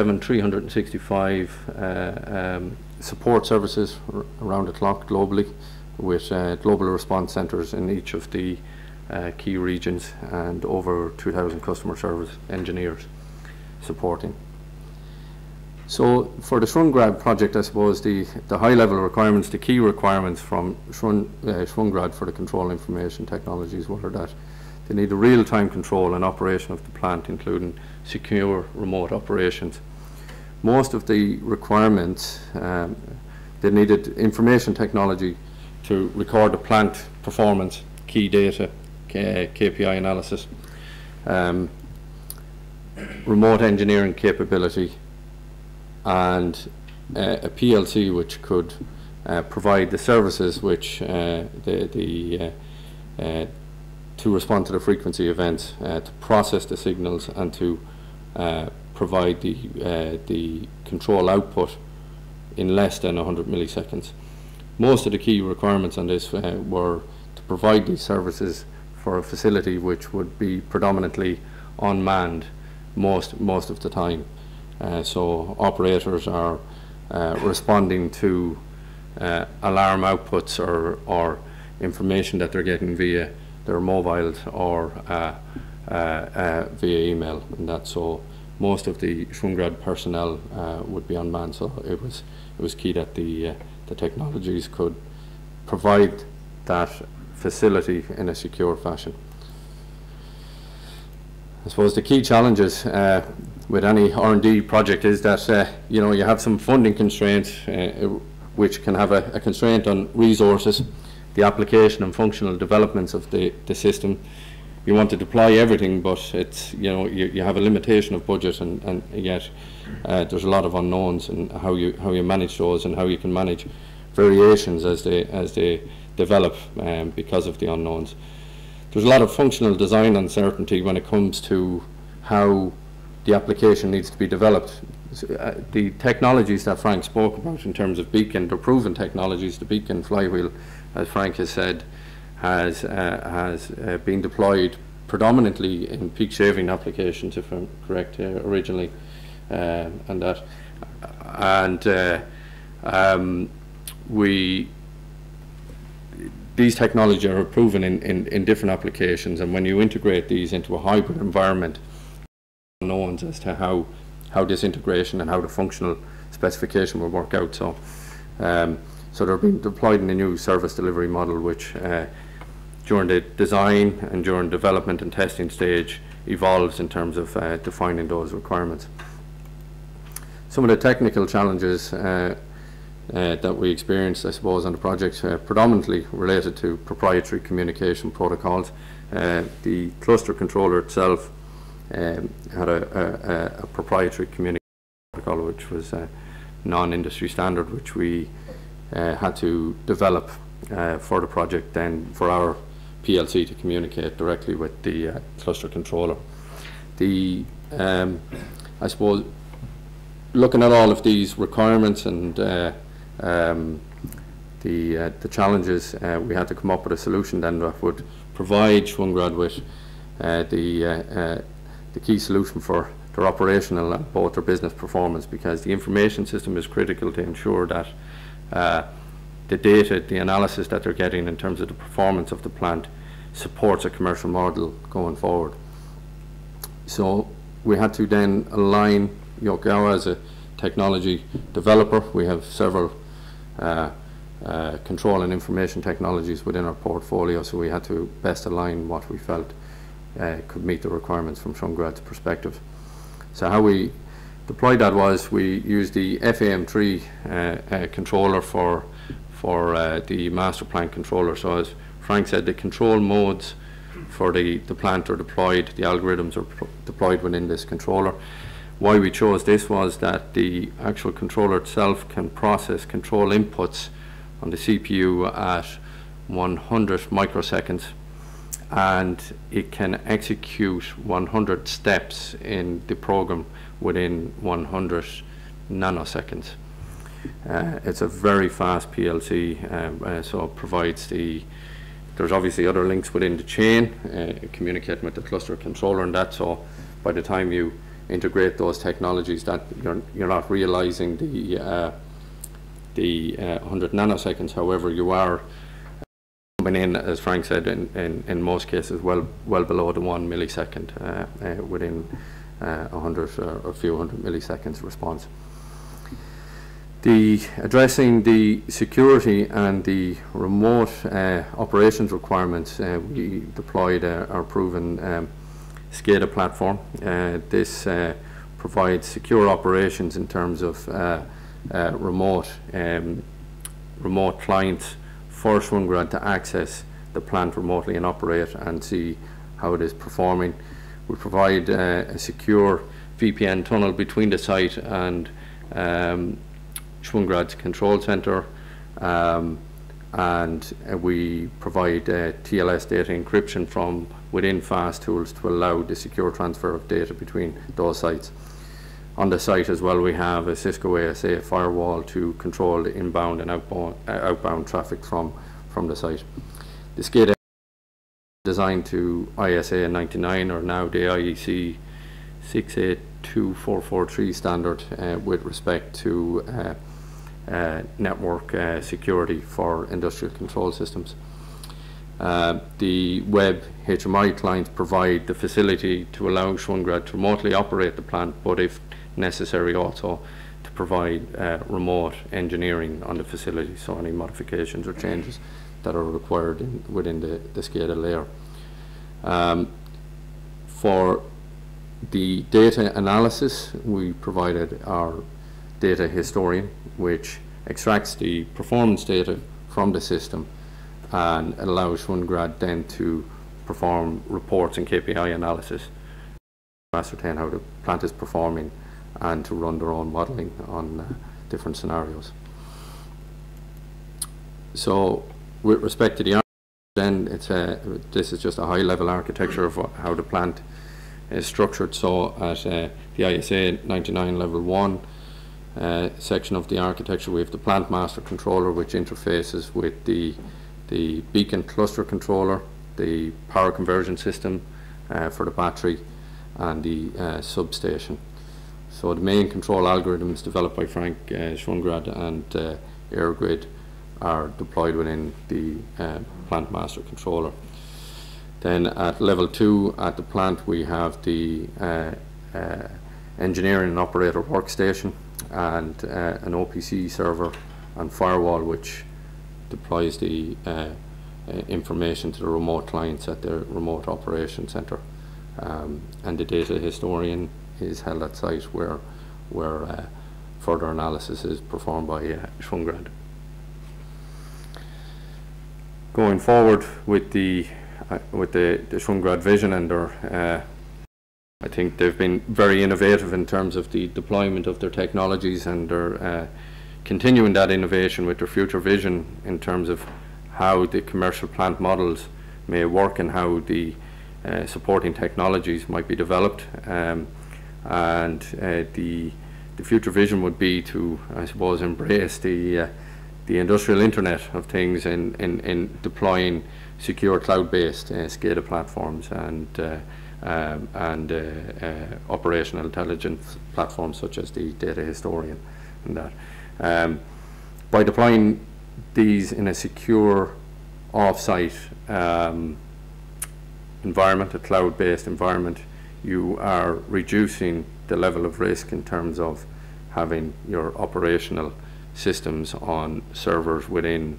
um, 365 uh, um, support services around the clock globally with uh, global response centres in each of the uh, key regions and over 2,000 customer service engineers supporting. So for the Schwungrad project, I suppose the, the high level requirements, the key requirements from Schwun, uh, for the control information technologies were that they need a real-time control and operation of the plant, including secure remote operations. Most of the requirements um, they needed information technology to record the plant performance, key data, K KPI analysis, um, remote engineering capability, and uh, a PLC which could uh, provide the services which uh, the, the uh, uh, to respond to the frequency events, uh, to process the signals, and to provide the the control output in less than 100 milliseconds. Most of the key requirements on this were to provide these services for a facility which would be predominantly unmanned most most of the time. Uh, so operators are uh, responding to uh, alarm outputs or, or information that they're getting via their mobiles or uh, uh, uh, via email and that. So most of the Schwungrad personnel would be unmanned. So it was it was key that the the technologies could provide that facility in a secure fashion. I suppose the key challenges uh, with any R&D project is that uh, you know you have some funding constraints uh, which can have a, a, constraint on resources, the application and functional developments of the, the system. You want to deploy everything, but it's you know you, you have a limitation of budget, and, and yet uh, there's a lot of unknowns and how you how you manage those and how you can manage variations as they as they develop um, because of the unknowns. There's a lot of functional design uncertainty when it comes to how the application needs to be developed. Uh, the technologies that Frank spoke about in terms of Beacon, they're proven technologies. The Beacon flywheel, as Frank has said, has uh, has uh, been deployed predominantly in peak shaving applications, if I'm correct, originally, uh, and that, and uh, um, we these technologies are proven in, in, in different applications, and when you integrate these into a hybrid environment, unknowns as to how how this integration and how the functional specification will work out. So, um, so they're being deployed in a new service delivery model, which uh, during the design and during development and testing stage evolves in terms of uh, defining those requirements. Some of the technical challenges uh, uh, that we experienced, I suppose, on the project, uh, predominantly related to proprietary communication protocols. Uh, the cluster controller itself um, had a, a, a, proprietary communication protocol, which was a non-industry standard, which we uh, had to develop uh, for the project, then for our PLC to communicate directly with the uh, cluster controller. The, um, I suppose, looking at all of these requirements and um, the, uh, the challenges, uh, we had to come up with a solution then that would provide Schwungrad with uh, the, uh, uh, the key solution for their operational and both their business performance because the information system is critical to ensure that uh, the data, the analysis that they're getting in terms of the performance of the plant supports a commercial model going forward. So we had to then align Yokogawa as a technology developer. We have several uh, uh, control and information technologies within our portfolio, so we had to best align what we felt uh, could meet the requirements from Schwungrad's perspective. So how we deployed that was we used the FA-M3 uh, uh, controller for for uh, the master plant controller. So as Frank said, the control modes for the, the plant are deployed, the algorithms are deployed within this controller. Why we chose this was that the actual controller itself can process control inputs on the CPU at 100 microseconds and it can execute 100 steps in the program within 100 nanoseconds. Uh, it's a very fast PLC, um, uh, so it provides the. There's obviously other links within the chain, uh, communicating with the cluster controller and that. So by the time you integrate those technologies that you're, you're not realizing the uh, the uh, 100 nanoseconds. However, you are coming in, as Frank said, in, in, in most cases, well well below the one millisecond uh, uh within uh, a hundred or a few hundred milliseconds response. The addressing the security and the remote uh, operations requirements, we deployed our proven um, SCADA platform. Uh, this uh, provides secure operations in terms of uh, remote um, remote clients for Schwungrad to access the plant remotely and operate and see how it is performing. We provide uh, a secure VPN tunnel between the site and um, Schwungrad's control centre um, and uh, we provide uh, TLS data encryption from within FAST/TOOLS to allow the secure transfer of data between those sites. On the site as well we have a Cisco ASA firewall to control the inbound and outbound, uh, outbound traffic from, from the site. The SCADA designed to ISA 99 or now the IEC 682443 standard uh, with respect to uh, network uh, security for industrial control systems. Uh, the web HMI clients provide the facility to allow Schwungrad to remotely operate the plant, but if necessary also to provide uh, remote engineering on the facility, so any modifications or changes that are required in, within the, the SCADA layer. Um, for the data analysis, we provided our data historian, which extracts the performance data from the system and allows Schwungrad then to perform reports and KPI analysis to ascertain how the plant is performing and to run their own modelling on uh, different scenarios. So with respect to the then it's a, this is just a high level architecture of how the plant is structured. So at uh, the ISA 99 level 1 uh, section of the architecture we have the plant master controller which interfaces with the, the Beacon cluster controller, the power conversion system uh, for the battery and the uh, substation. So the main control algorithms developed by Frank uh, Schwungrad and uh, EirGrid are deployed within the uh, plant master controller. Then at level two at the plant we have the uh, engineering and operator workstation and uh, an OPC server and firewall which deploys the information to the remote clients at the remote operation center. Um, and the data historian is held at site where, where uh, further analysis is performed by uh, Schwungrad. Going forward with the uh, with the, the Schwungrad vision and their, uh, I think they've been very innovative in terms of the deployment of their technologies and they're uh, continuing that innovation with their future vision in terms of how the commercial plant models may work and how the uh, supporting technologies might be developed. Um, and uh, the the future vision would be to, I suppose, embrace the uh, the industrial internet of things in, in, in deploying secure cloud-based uh, SCADA platforms and uh, um, and uh, uh, operational intelligence platforms such as the data historian and that. Um, by deploying these in a secure off-site um, environment, a cloud-based environment, you are reducing the level of risk in terms of having your operational systems on servers within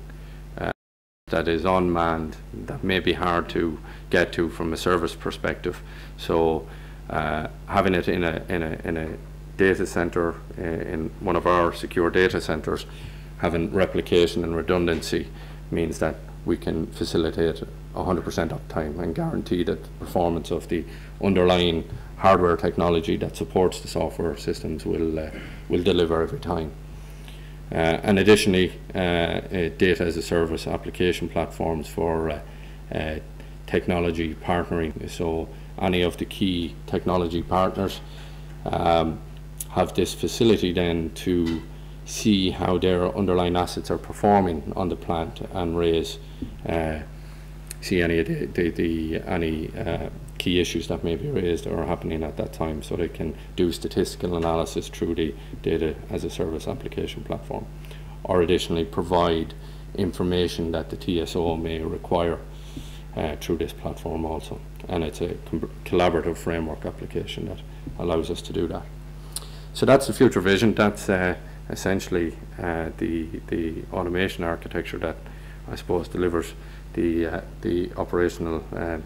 that is unmanned that may be hard to get to from a service perspective. So uh, having it in a, in a, in a data center uh, in one of our secure data centers, having replication and redundancy means that we can facilitate 100% uptime and guarantee that the performance of the underlying hardware technology that supports the software systems will, uh, will deliver every time. Uh, and additionally, uh, uh, data as a service application platforms for technology partnering. So any of the key technology partners um, have this facility then to see how their underlying assets are performing on the plant and raise uh, see any the, the, the any uh, key issues that may be raised or happening at that time so they can do statistical analysis through the data as a service application platform. Or additionally provide information that the TSO may require uh, through this platform also. And it's a collaborative framework application that allows us to do that. So that's the future vision. That's uh, essentially uh, the, the automation architecture that I suppose delivers the uh, the operational uh,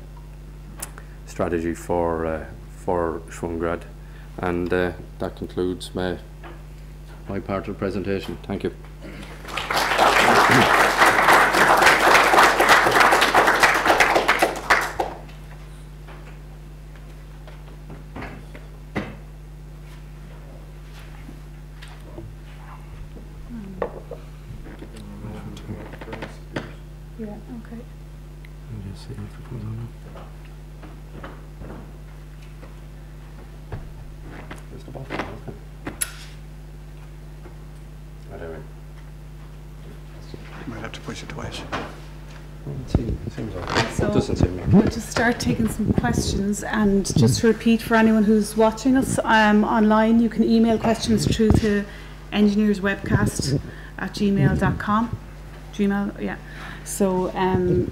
strategy for uh, for Schwungrad, and uh, that concludes my my part of the presentation. Thank you. Yeah, okay. Might have to push it twice. So Doesn't seem like. we'll just start taking some questions and just to repeat for anyone who's watching us um, online, you can email questions through to engineerswebcast at gmail.com. Gmail, yeah. So um,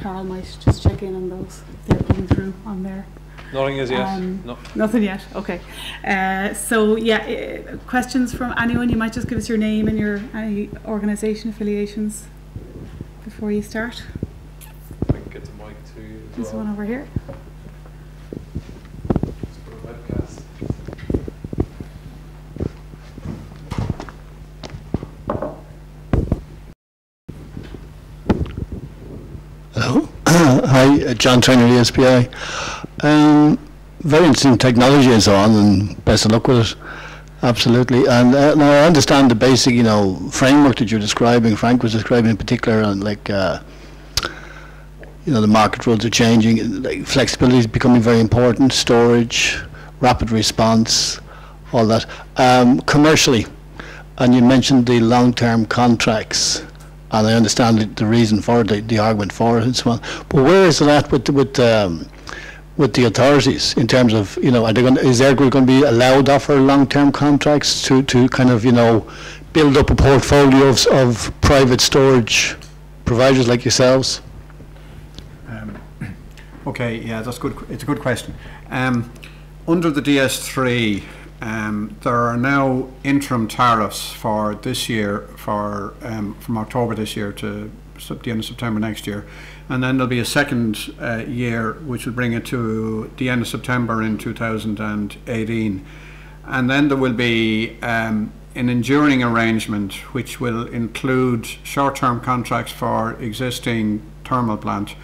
Carol might just check in on those. if They're coming through on there. Nothing as yet. Um, no. Nothing yet, okay. Uh, so yeah, uh, questions from anyone, you might just give us your name and your any organisation affiliations before you start. I can get the mic to you as There's well. one over here. Just put. Hello. Hi, uh, John Trainer, the SPI. Um, very interesting technology and so on, and best of luck with it. Absolutely. And uh, I understand the basic, you know, framework that you're describing. Frank was describing in particular, and like, uh, you know, the market rules are changing. Like flexibility is becoming very important. Storage, rapid response, all that. Um, commercially, and you mentioned the long-term contracts and I understand the, the reason for it, the, the argument for it and so on. But where is that with with um, with the authorities in terms of you know are they going is there going to be allowed to offer long-term contracts to to kind of you know build up a portfolio of, of private storage providers like yourselves? Um, Okay, yeah, that's good. It's a good question. Um, under the DS3, um, there are now interim tariffs for this year, for um, from October this year to the end of September next year, and then there'll be a second uh, year which will bring it to the end of September in 2018, and then there will be um, an enduring arrangement which will include short-term contracts for existing thermal plant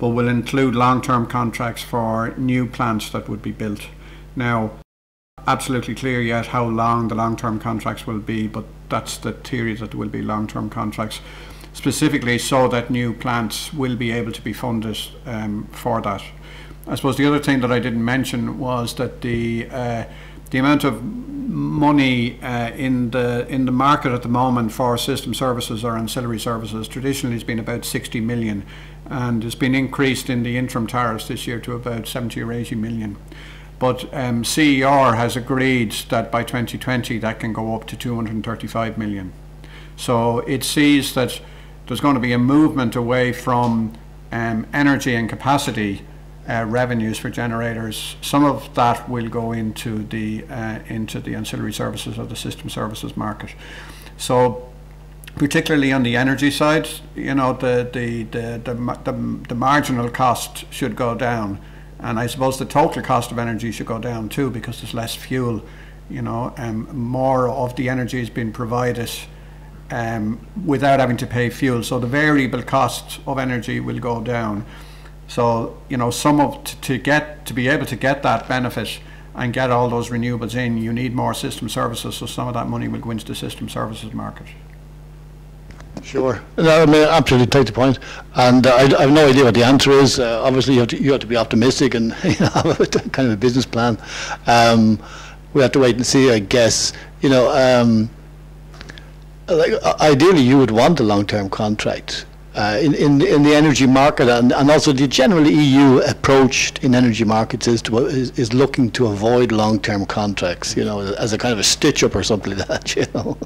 but will include long-term contracts for new plants that would be built. Now, absolutely clear yet how long the long-term contracts will be, but that's the theory that there will be long-term contracts, specifically so that new plants will be able to be funded um, for that. I suppose the other thing that I didn't mention was that the uh, the amount of money uh, in the in the market at the moment for system services or ancillary services traditionally has been about 60 million, and has been increased in the interim tariffs this year to about 70 or 80 million. But um, CER has agreed that by 2020 that can go up to 235 million. So it sees that there's going to be a movement away from um, energy and capacity uh, revenues for generators. Some of that will go into the uh, into the ancillary services or the system services market. So particularly on the energy side, you know, the the the the, the, marginal cost should go down, and I suppose the total cost of energy should go down too because there's less fuel. You know, um, more of the energy is being provided um, without having to pay fuel. So the variable cost of energy will go down. So you know, some of t- to get to be able to get that benefit and get all those renewables in, you need more system services. So some of that money will go into the system services market. Sure. No, I mean, absolutely take the point. And uh, I, I have no idea what the answer is. Uh, obviously, you have, to, you have to be optimistic and you know, have a kind of a business plan. Um, we have to wait and see, I guess. You know, um, like, uh, ideally, you would want a long-term contract. Uh, in, in in the energy market and, and also the general EU approach in energy markets is to is, is looking to avoid long-term contracts, you know, as a kind of a stitch-up or something like that, you know.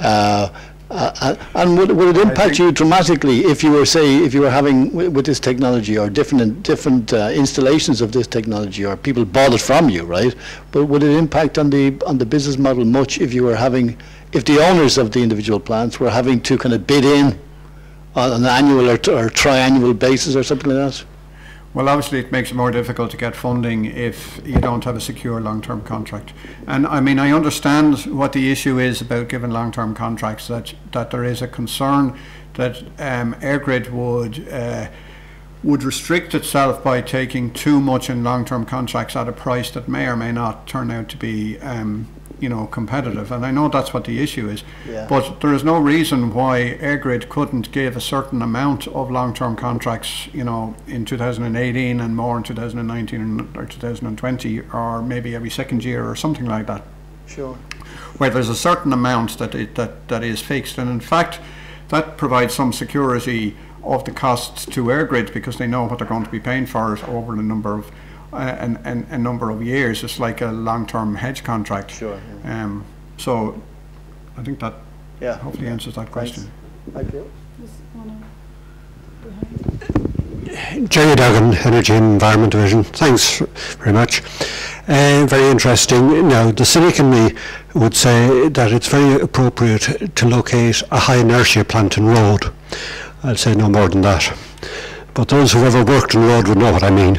Uh, uh, and would, would it impact you dramatically if you were, say, if you were having wi- with this technology or different different uh, installations of this technology, or people bought it from you, right? But would it impact on the on the business model much if you were having, if the owners of the individual plants were having to kind of bid in on an annual or, or triannual basis or something like that? Well, obviously, it makes it more difficult to get funding if you don't have a secure long-term contract. And I mean, I understand what the issue is about giving long-term contracts. That that there is a concern that um, EirGrid would uh, would restrict itself by taking too much in long-term contracts at a price that may or may not turn out to be, um, you know, competitive. And I know that's what the issue is. Yeah. But there is no reason why EirGrid couldn't give a certain amount of long-term contracts, you know, in 2018 and more in 2019 or 2020, or maybe every second year or something like that Sure. where there's a certain amount that, it, that, that is fixed. And in fact, that provides some security of the costs to EirGrid because they know what they're going to be paying for it over the number of uh, an, an, a number of years. It's like a long-term hedge contract. Sure. Um, so I think that Yeah. hopefully answers that question. Thank you. Jerry Duggan, Energy and Environment Division. Thanks very much. Uh, very interesting. Now, the cynic in me would say that it's very appropriate to locate a high inertia plant in Rhode. I'll say no more than that. But those who've ever worked in Rhode would know what I mean.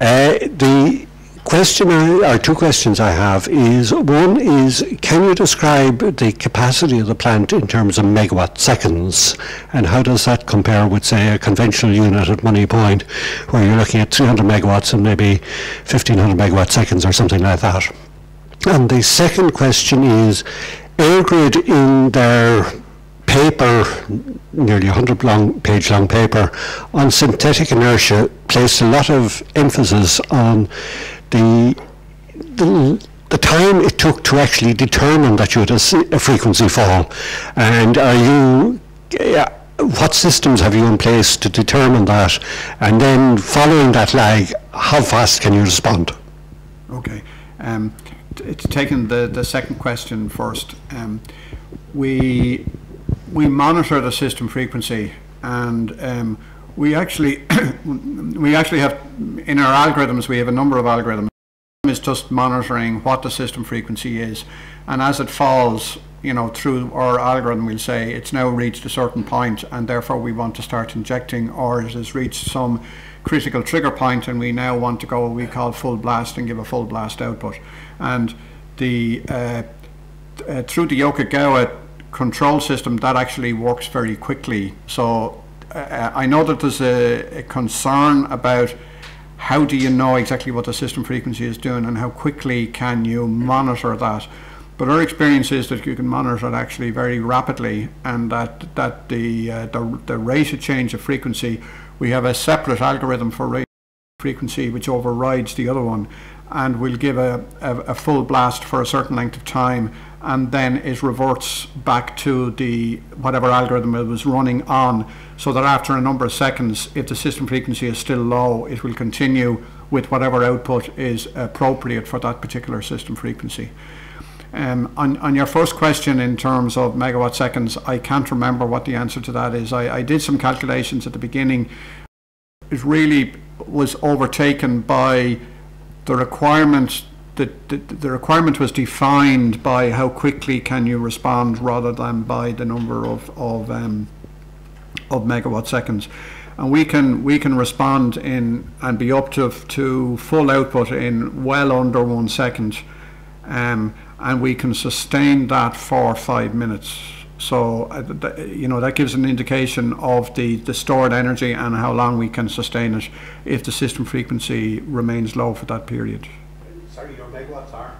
Uh, the question, I, or two questions I have is, one is, can you describe the capacity of the plant in terms of megawatt seconds? And how does that compare with, say, a conventional unit at Moneypoint, where you're looking at 300 megawatts and maybe 1500 megawatt seconds or something like that? And the second question is, EirGrid in their paper, nearly 100 long, page long paper, on synthetic inertia placed a lot of emphasis on the, the, the time it took to actually determine that you had a frequency fall. And are you, yeah, what systems have you in place to determine that? And then following that lag, how fast can you respond? Okay. Um, taking the, the second question first. Um, we we monitor the system frequency, and um, we actually we actually have in our algorithms we have a number of algorithms. Is just monitoring what the system frequency is, and as it falls, you know, through our algorithm, we'll say it's now reached a certain point, and therefore we want to start injecting, or it has reached some critical trigger point, and we now want to go what we call full blast and give a full blast output. And the uh, uh, through the Yokogawa control system, that actually works very quickly. So uh, I know that there's a, a concern about how do you know exactly what the system frequency is doing and how quickly can you monitor that. But our experience is that you can monitor it actually very rapidly and that, that the, uh, the, the rate of change of frequency, we have a separate algorithm for rate frequency which overrides the other one and will give a, a, a full blast for a certain length of time and then it reverts back to the whatever algorithm it was running on so that after a number of seconds if the system frequency is still low it will continue with whatever output is appropriate for that particular system frequency. Um, on, on your first question in terms of megawatt seconds, I can't remember what the answer to that is. I, I did some calculations at the beginning. It really was overtaken by the requirement the, the requirement was defined by how quickly can you respond rather than by the number of of, um, of megawatt seconds and we can we can respond in and be up to to full output in well under one second um, and we can sustain that for five minutes so uh, you know that gives an indication of the, the stored energy and how long we can sustain it if the system frequency remains low for that period. Sorry, your megawatts are?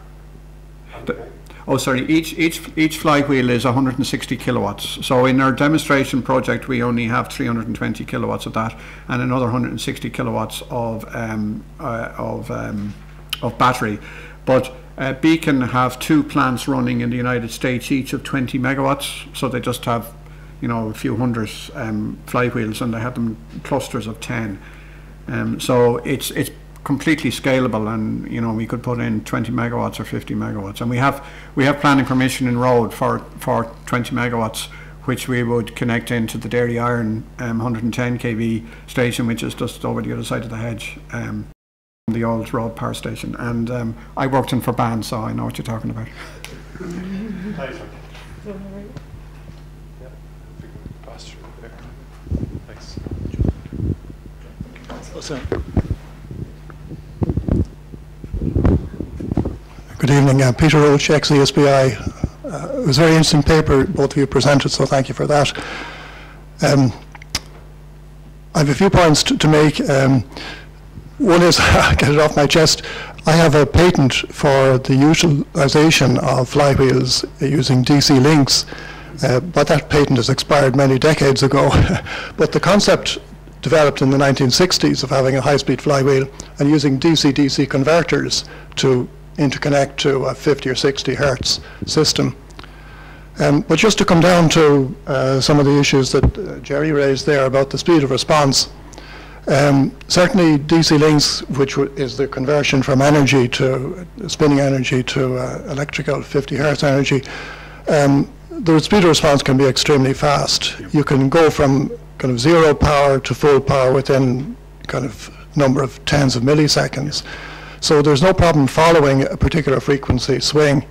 Oh, sorry, each, each, each flywheel is 160 kilowatts. So in our demonstration project, we only have 320 kilowatts of that and another 160 kilowatts of, um, uh, of, um, of battery. But uh, Beacon have two plants running in the United States, each of 20 megawatts. So they just have, you know, a few hundred um, flywheels and they have them clusters of 10. Um, so it's, it's completely scalable and you know we could put in 20 megawatts or 50 megawatts. And we have we have planning permission in Rhode for for 20 megawatts which we would connect into the Derryiron um, 110 kV station which is just over the other side of the hedge um, the old Rhode power station. And um, I worked in Ferbane so I know what you're talking about Good evening, uh, Peter Roach, ex-ESBI. Uh, it was a very interesting paper both of you presented, so thank you for that. Um, I have a few points to, to make. Um, one is, get it off my chest, I have a patent for the utilization of flywheels using DC links, uh, but that patent has expired many decades ago. but the concept developed in the 1960s of having a high-speed flywheel and using DC-DC converters to interconnect to a 50 or 60 hertz system. Um, but just to come down to uh, some of the issues that uh, Jerry raised there about the speed of response, um, certainly DC links, which is the conversion from energy to spinning energy to uh, electrical 50 hertz energy, um, the speed of response can be extremely fast. You can go from kind of zero power to full power within kind of number of tens of milliseconds. So there's no problem following a particular frequency swing.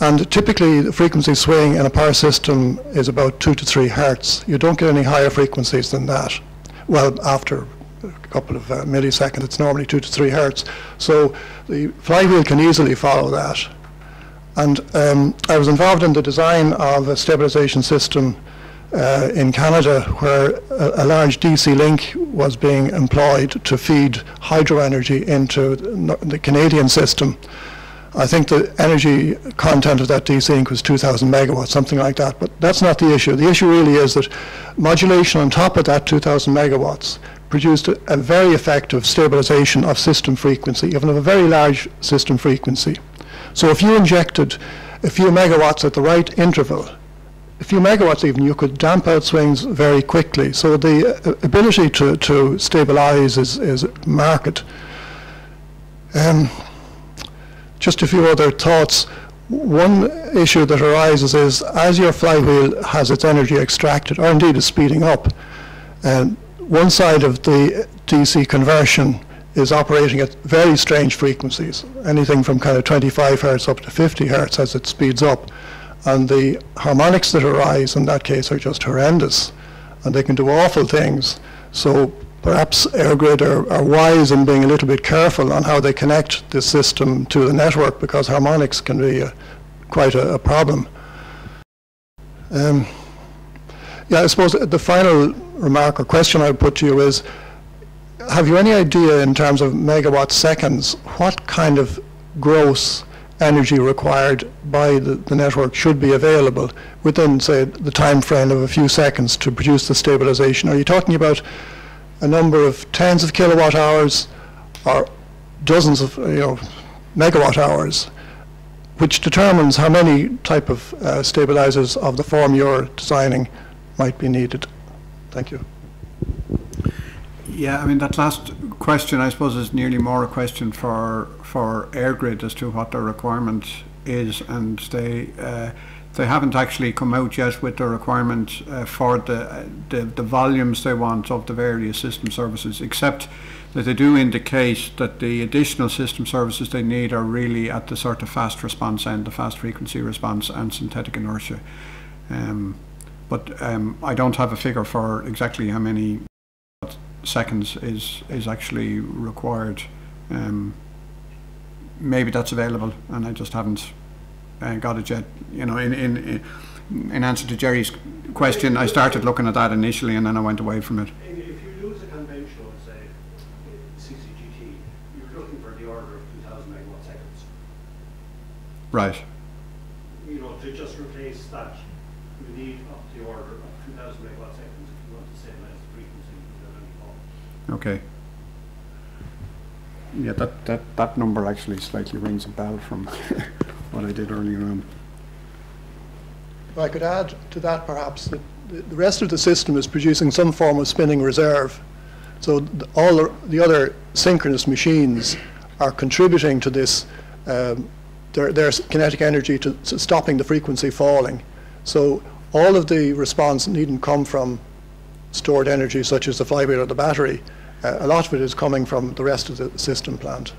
And typically the frequency swing in a power system is about two to three hertz. You don't get any higher frequencies than that. Well, after a couple of uh, milliseconds, it's normally two to three hertz. So the flywheel can easily follow that. And um, I was involved in the design of a stabilization system uh, in Canada where a, a, large DC link was being employed to feed hydro energy into the Canadian system. I think the energy content of that DC link was 2,000 megawatts, something like that, but that's not the issue. The issue really is that modulation on top of that 2,000 megawatts produced a, a very effective stabilization of system frequency, even of a very large system frequency. So if you injected a few megawatts at the right interval, a few megawatts even, you could damp out swings very quickly. So the uh, ability to, to stabilize is, is market. Um, just a few other thoughts. One issue that arises is as your flywheel has its energy extracted, or indeed is speeding up, and one side of the DC conversion is operating at very strange frequencies, anything from kind of 25 hertz up to 50 hertz as it speeds up. And the harmonics that arise in that case are just horrendous. And they can do awful things. So perhaps EirGrid are, are, wise in being a little bit careful on how they connect the system to the network because harmonics can be a, quite a, a problem. Um, yeah, I suppose the final remark or question I would put to you is, have you any idea in terms of megawatt seconds, what kind of gross energy required by the, the, network should be available within, say, the time frame of a few seconds to produce the stabilization. Are you talking about a number of tens of kilowatt hours or dozens of you know, megawatt hours, which determines how many type of uh, stabilizers of the form you're designing might be needed? Thank you. Yeah, I mean, that last question, I suppose, is nearly more a question for for EirGrid as to what their requirement is, and they uh, they haven't actually come out yet with the requirement uh, for the, the, the volumes they want of the various system services, except that they do indicate that the additional system services they need are really at the sort of fast response end, the fast frequency response and synthetic inertia. Um, but um, I don't have a figure for exactly how many seconds is is actually required. Um, maybe that's available, and I just haven't uh, got it yet. You know, in, in in answer to Jerry's question, I started looking at that initially, and then I went away from it. If you use a conventional, say, CCGT, you're looking for the order of 2,000 megawatt seconds. Right. You know, to just replace that, you need up the order of 2,000 megawatt seconds if you want to stabilize the frequency without any fault. Okay. Yeah, that, that, that number actually slightly rings a bell from what I did earlier on. If I could add to that perhaps that the rest of the system is producing some form of spinning reserve. So all the other synchronous machines are contributing to this, um, their, their kinetic energy to, to stopping the frequency falling. So all of the response needn't come from stored energy such as the flywheel or the battery. Uh, a lot of it is coming from the rest of the system plant.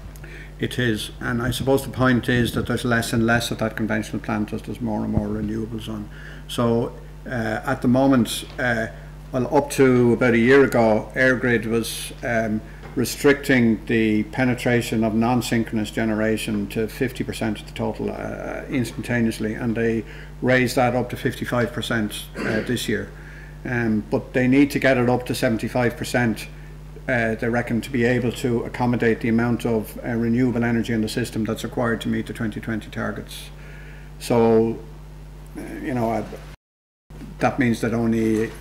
It is, and I suppose the point is that there's less and less of that conventional plant as there's more and more renewables on. So uh, at the moment, uh, well, up to about a year ago, EirGrid was um, restricting the penetration of non-synchronous generation to 50% of the total uh, instantaneously, and they raised that up to 55% uh, this year. Um, but they need to get it up to 75%. Uh, they reckon to be able to accommodate the amount of uh, renewable energy in the system that's required to meet the 2020 targets. So, uh, you know, uh, that means that only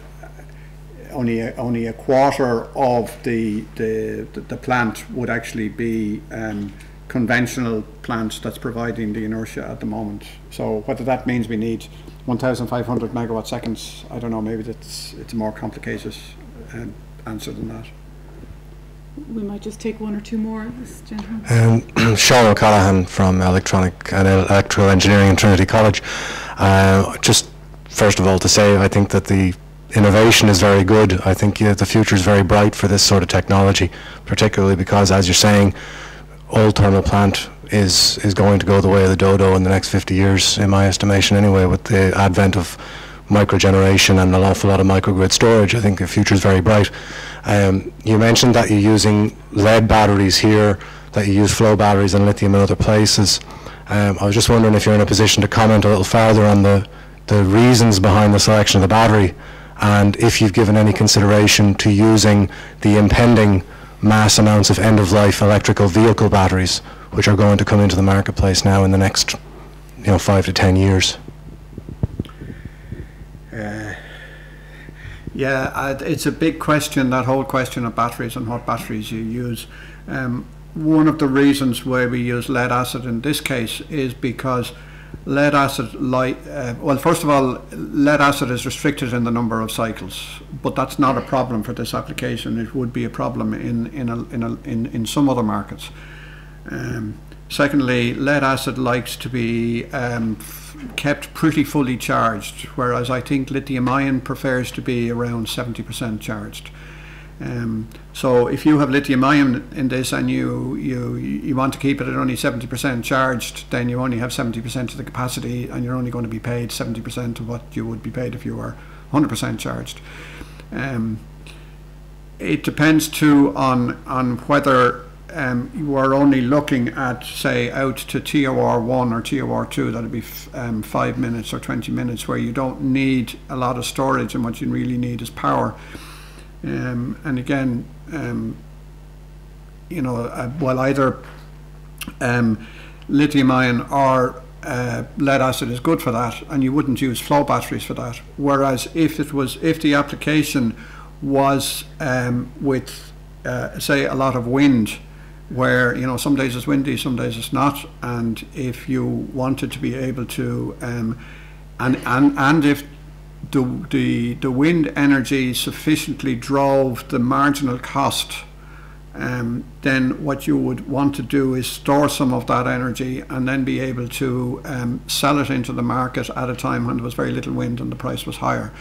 only a, only a quarter of the, the the, the plant would actually be um, conventional plants that's providing the inertia at the moment. So whether that means we need 1,500 megawatt seconds, I don't know. Maybe that's it's a more complicated um, answer than that. We might just take one or two more. This gentleman. Um, Sean O'Callaghan from Electronic and Electrical Engineering in Trinity College. Uh, just first of all to say I think that the innovation is very good. I think yeah, the future is very bright for this sort of technology, particularly because, as you're saying, old thermal plant is is going to go the way of the dodo in the next 50 years, in my estimation, anyway, with the advent of microgeneration and an awful lot of microgrid storage. I think the future is very bright. Um, you mentioned that you're using lead batteries here, that you use flow batteries and lithium in other places. Um, I was just wondering if you're in a position to comment a little further on the, the reasons behind the selection of the battery and if you've given any consideration to using the impending mass amounts of end-of-life electrical vehicle batteries which are going to come into the marketplace now in the next you know five to ten years. Uh, yeah, uh, it's a big question, that whole question of batteries and what batteries you use. Um, one of the reasons why we use lead acid in this case is because lead acid light uh, well first of all lead acid is restricted in the number of cycles but that's not a problem for this application it would be a problem in in a, in, a, in, in some other markets um, secondly lead acid likes to be um, kept pretty fully charged whereas I think lithium ion prefers to be around 70% charged um, so if you have lithium ion in this and you, you, you want to keep it at only 70% charged, then you only have 70% of the capacity and you're only going to be paid 70% of what you would be paid if you were 100% charged. Um, it depends too on, on whether um, you are only looking at, say, out to TOR 1 or TOR 2, that'd be um, 5 minutes or 20 minutes, where you don't need a lot of storage and what you really need is power. Um, and again, um, you know, uh, well, either um, lithium ion or uh, lead acid is good for that, and you wouldn't use flow batteries for that. Whereas if it was, if the application was um, with, uh, say, a lot of wind, where you know some days it's windy, some days it's not, and if you wanted to be able to, um, and and and if the, the, the wind energy sufficiently drove the marginal cost, um, then what you would want to do is store some of that energy and then be able to um, sell it into the market at a time when there was very little wind and the price was higher.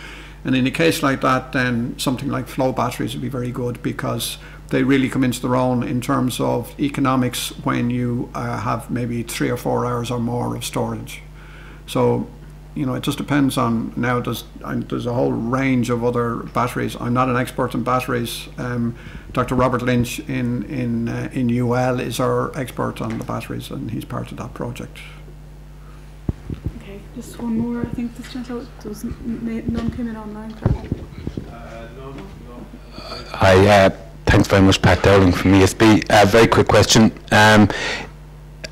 And in a case like that, then something like flow batteries would be very good because they really come into their own in terms of economics when you uh, have maybe three or four hours or more of storage. So you know, it just depends on now. There's there's a whole range of other batteries. I'm not an expert in batteries. Um, Dr. Robert Lynch in in uh, in UL is our expert on the batteries, and he's part of that project. Okay, just one more. I think this gentleman was none came in online. Uh, no, no. Hi, uh, thanks very much, Pat Dowling from ESB. A uh, very quick question. Um,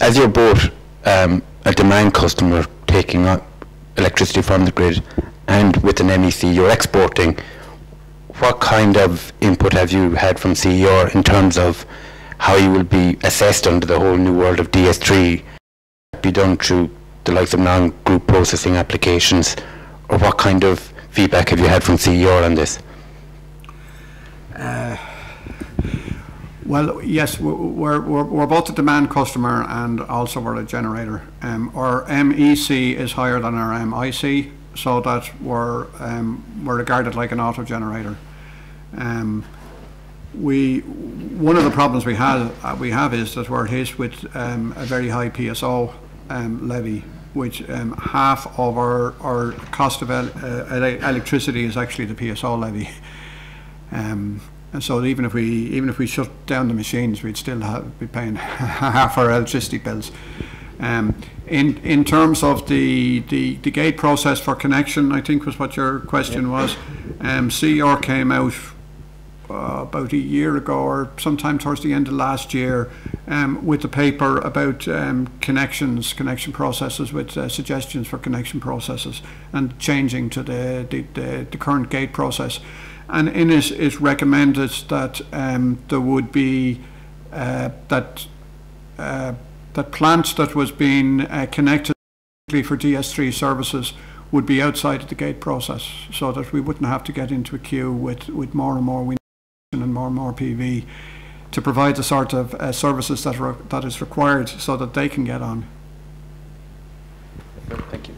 as you're both um, a demand customer taking up electricity from the grid and with an MEC you're exporting, what kind of input have you had from CER in terms of how you will be assessed under the whole new world of DS3 be done through the likes of non-group processing applications or what kind of feedback have you had from CER on this? Uh, well, yes, we're, we're, we're both a demand customer and also we're a generator. Um, our MEC is higher than our MIC, so that we're, um, we're regarded like an auto generator. Um, we, one of the problems we have, uh, we have is that we're hit with um, a very high PSO um, levy which um, half of our, our cost of el uh, ele electricity is actually the PSO levy. And so even if we even if we shut down the machines, we'd still have, be paying half our electricity bills. Um, in in terms of the, the, the gate process for connection, I think was what your question was. Um, CER came out uh, about a year ago or sometime towards the end of last year um, with the paper about um, connections, connection processes with uh, suggestions for connection processes and changing to the, the, the, the current gate process. And in it, it recommended that um, there would be uh, that uh, that plants that was being uh, connected for DS3 services would be outside of the gate process, so that we wouldn't have to get into a queue with with more and more wind and more and more PV to provide the sort of uh, services that are, that is required, so that they can get on. Thank you.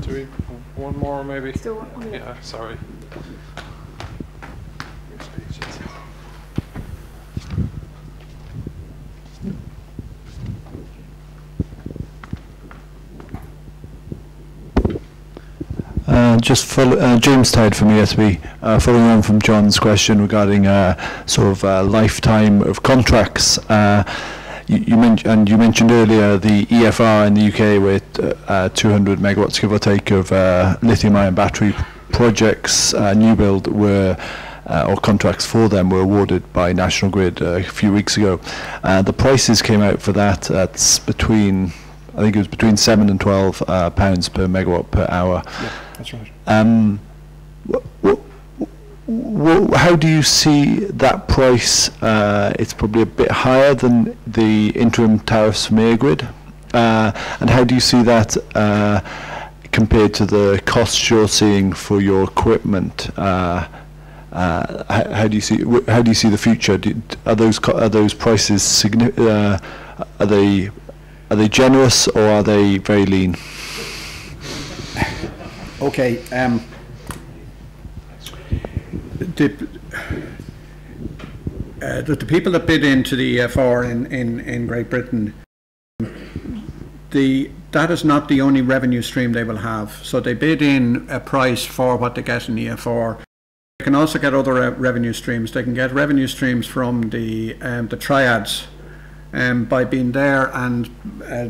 Do we, one more maybe? Still one- yeah. Yeah, sorry. Uh, just follow, uh, James Tide from ESB, uh, following on from John's question regarding uh, sort of uh, lifetime of contracts. Uh, you, you mentioned and you mentioned earlier the EFR in the UK with uh, 200 megawatts give or take of uh, lithium-ion battery projects, uh, new build were. Uh, or contracts for them were awarded by National Grid uh, a few weeks ago. Uh, the prices came out for that. That's between, I think it was between seven and twelve uh, pounds per megawatt per hour. That's right. Um, how do you see that price? Uh, it's probably a bit higher than the interim tariffs from EirGrid. Uh, and how do you see that uh, compared to the costs you're seeing for your equipment? Uh, uh, how, how do you see how do you see the future? Do, are those are those prices signi- uh, are they are they generous or are they very lean? Okay. Um, the, uh, the, the people that bid into the EFR in, in, in Great Britain, the that is not the only revenue stream they will have. So they bid in a price for what they get in the EFR. They can also get other uh, revenue streams. They can get revenue streams from the um, the triads um, by being there and uh,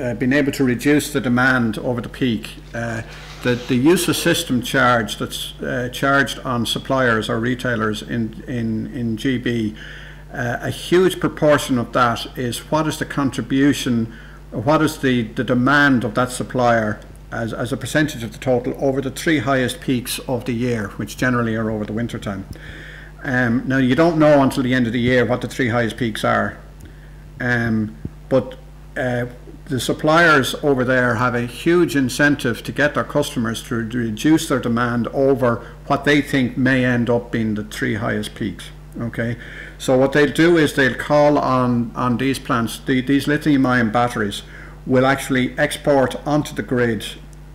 uh, being able to reduce the demand over the peak. The, the use of system charge that's uh, charged on suppliers or retailers in, in, in GB, uh, a huge proportion of that is what is the contribution, what is the, the demand of that supplier as, as a percentage of the total over the three highest peaks of the year, which generally are over the winter time. Um, now, you don't know until the end of the year what the three highest peaks are, um, but uh, the suppliers over there have a huge incentive to get their customers to reduce their demand over what they think may end up being the three highest peaks. Okay, so what they'll do is they'll call on on these plants, the, these lithium-ion batteries, will actually export onto the grid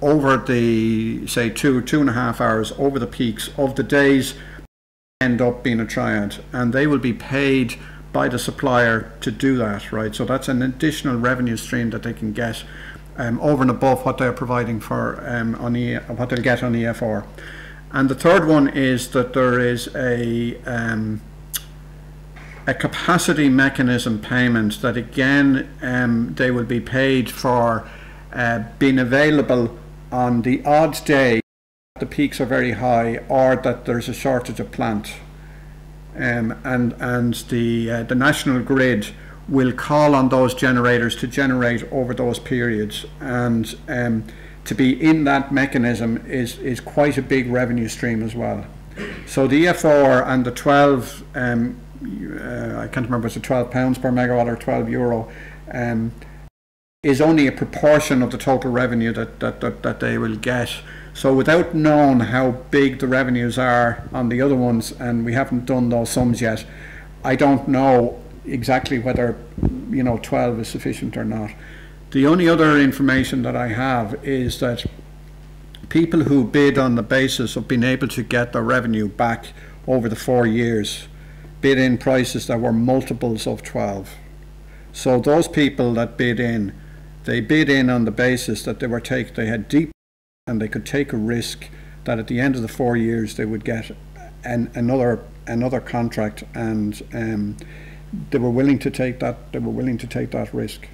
over the say two two and a half hours over the peaks of the days end up being a triad, and they will be paid by the supplier to do that, right? So that's an additional revenue stream that they can get um, over and above what they're providing for um, on e, what they'll get on EFR. And the third one is that there is a um, a capacity mechanism payment that again um, they will be paid for uh, being available on the odd day the peaks are very high or that there's a shortage of plant um, and and the uh, the national grid will call on those generators to generate over those periods and um, to be in that mechanism is is quite a big revenue stream as well. So the EFR and the 12 um, uh, I can't remember it's 12 pounds per megawatt or 12 euro um, is only a proportion of the total revenue that, that, that, that they will get. So without knowing how big the revenues are on the other ones, and we haven't done those sums yet, I don't know exactly whether you know 12 is sufficient or not. The only other information that I have is that people who bid on the basis of being able to get their revenue back over the four years bid in prices that were multiples of 12. So those people that bid in, they bid in on the basis that they were take, they had deep and they could take a risk that at the end of the four years they would get an, another another contract and um, they were willing to take that they were willing to take that risk.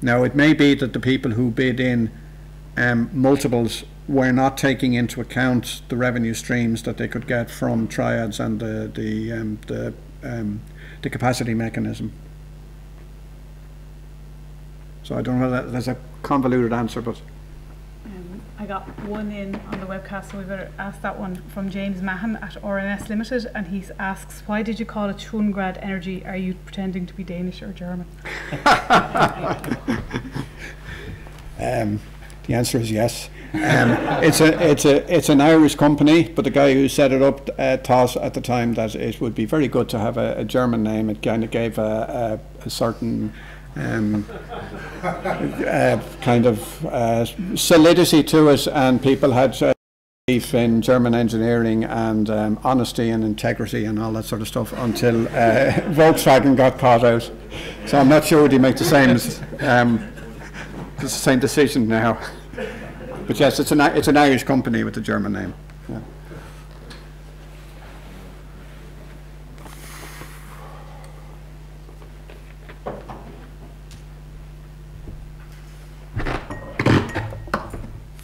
Now it may be that the people who bid in um, multiples were not taking into account the revenue streams that they could get from triads and the the um, the, um, the capacity mechanism. So I don't know that there's a convoluted answer, but Um, I got one in on the webcast, so we better ask that one from James Mahan at RNS Limited, and he asks, "Why did you call it Schwungrad Energie? Are you pretending to be Danish or German?" Um, the answer is yes. Um, it's a it's a it's an Irish company, but the guy who set it up uh, thought at the time that it would be very good to have a, a German name. It kind of gave a, a, a certain um, uh, kind of uh, solidity to it, and people had. Uh, belief in German engineering and um, honesty and integrity and all that sort of stuff until uh, Volkswagen got caught out. So I'm not sure would he make the same um, the same decision now. But yes, it's an, it's an Irish company with a German name. Yeah.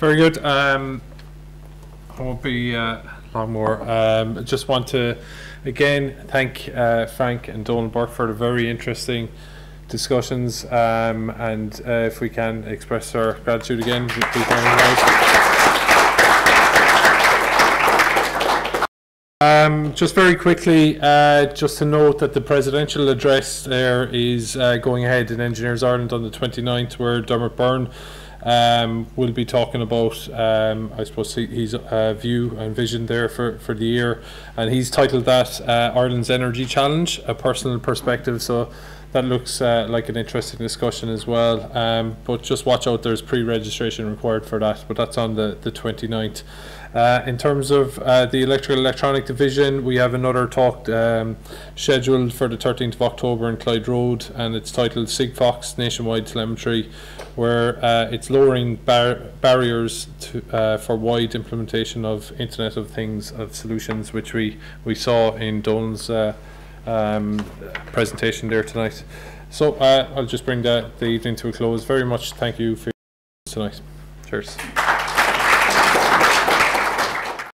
Very good. Um, I won't be uh, long more. Um, I just want to again thank uh, Frank and Donal Bourke for the very interesting discussions. Um, and uh, if we can express our gratitude again. Um, just very quickly, uh, just to note that the presidential address there is uh, going ahead in Engineers Ireland on the 29th, where Dermot Byrne um, will be talking about, um, I suppose, his uh, view and vision there for, for the year. And he's titled that uh, Ireland's Energy Challenge, a personal perspective. So that looks uh, like an interesting discussion as well. Um, but just watch out, there's pre registration required for that, but that's on the, the 29th. Uh, in terms of uh, the electrical electronic division, we have another talk um, scheduled for the 13th of October in Clyde Road, and it's titled Sigfox Nationwide Telemetry, where uh, it's lowering bar- barriers to, uh, for wide implementation of Internet of Things of solutions, which we, we saw in Don's uh, um, presentation there tonight. So uh, I'll just bring the, the evening to a close. Very much thank you for your tonight. Cheers.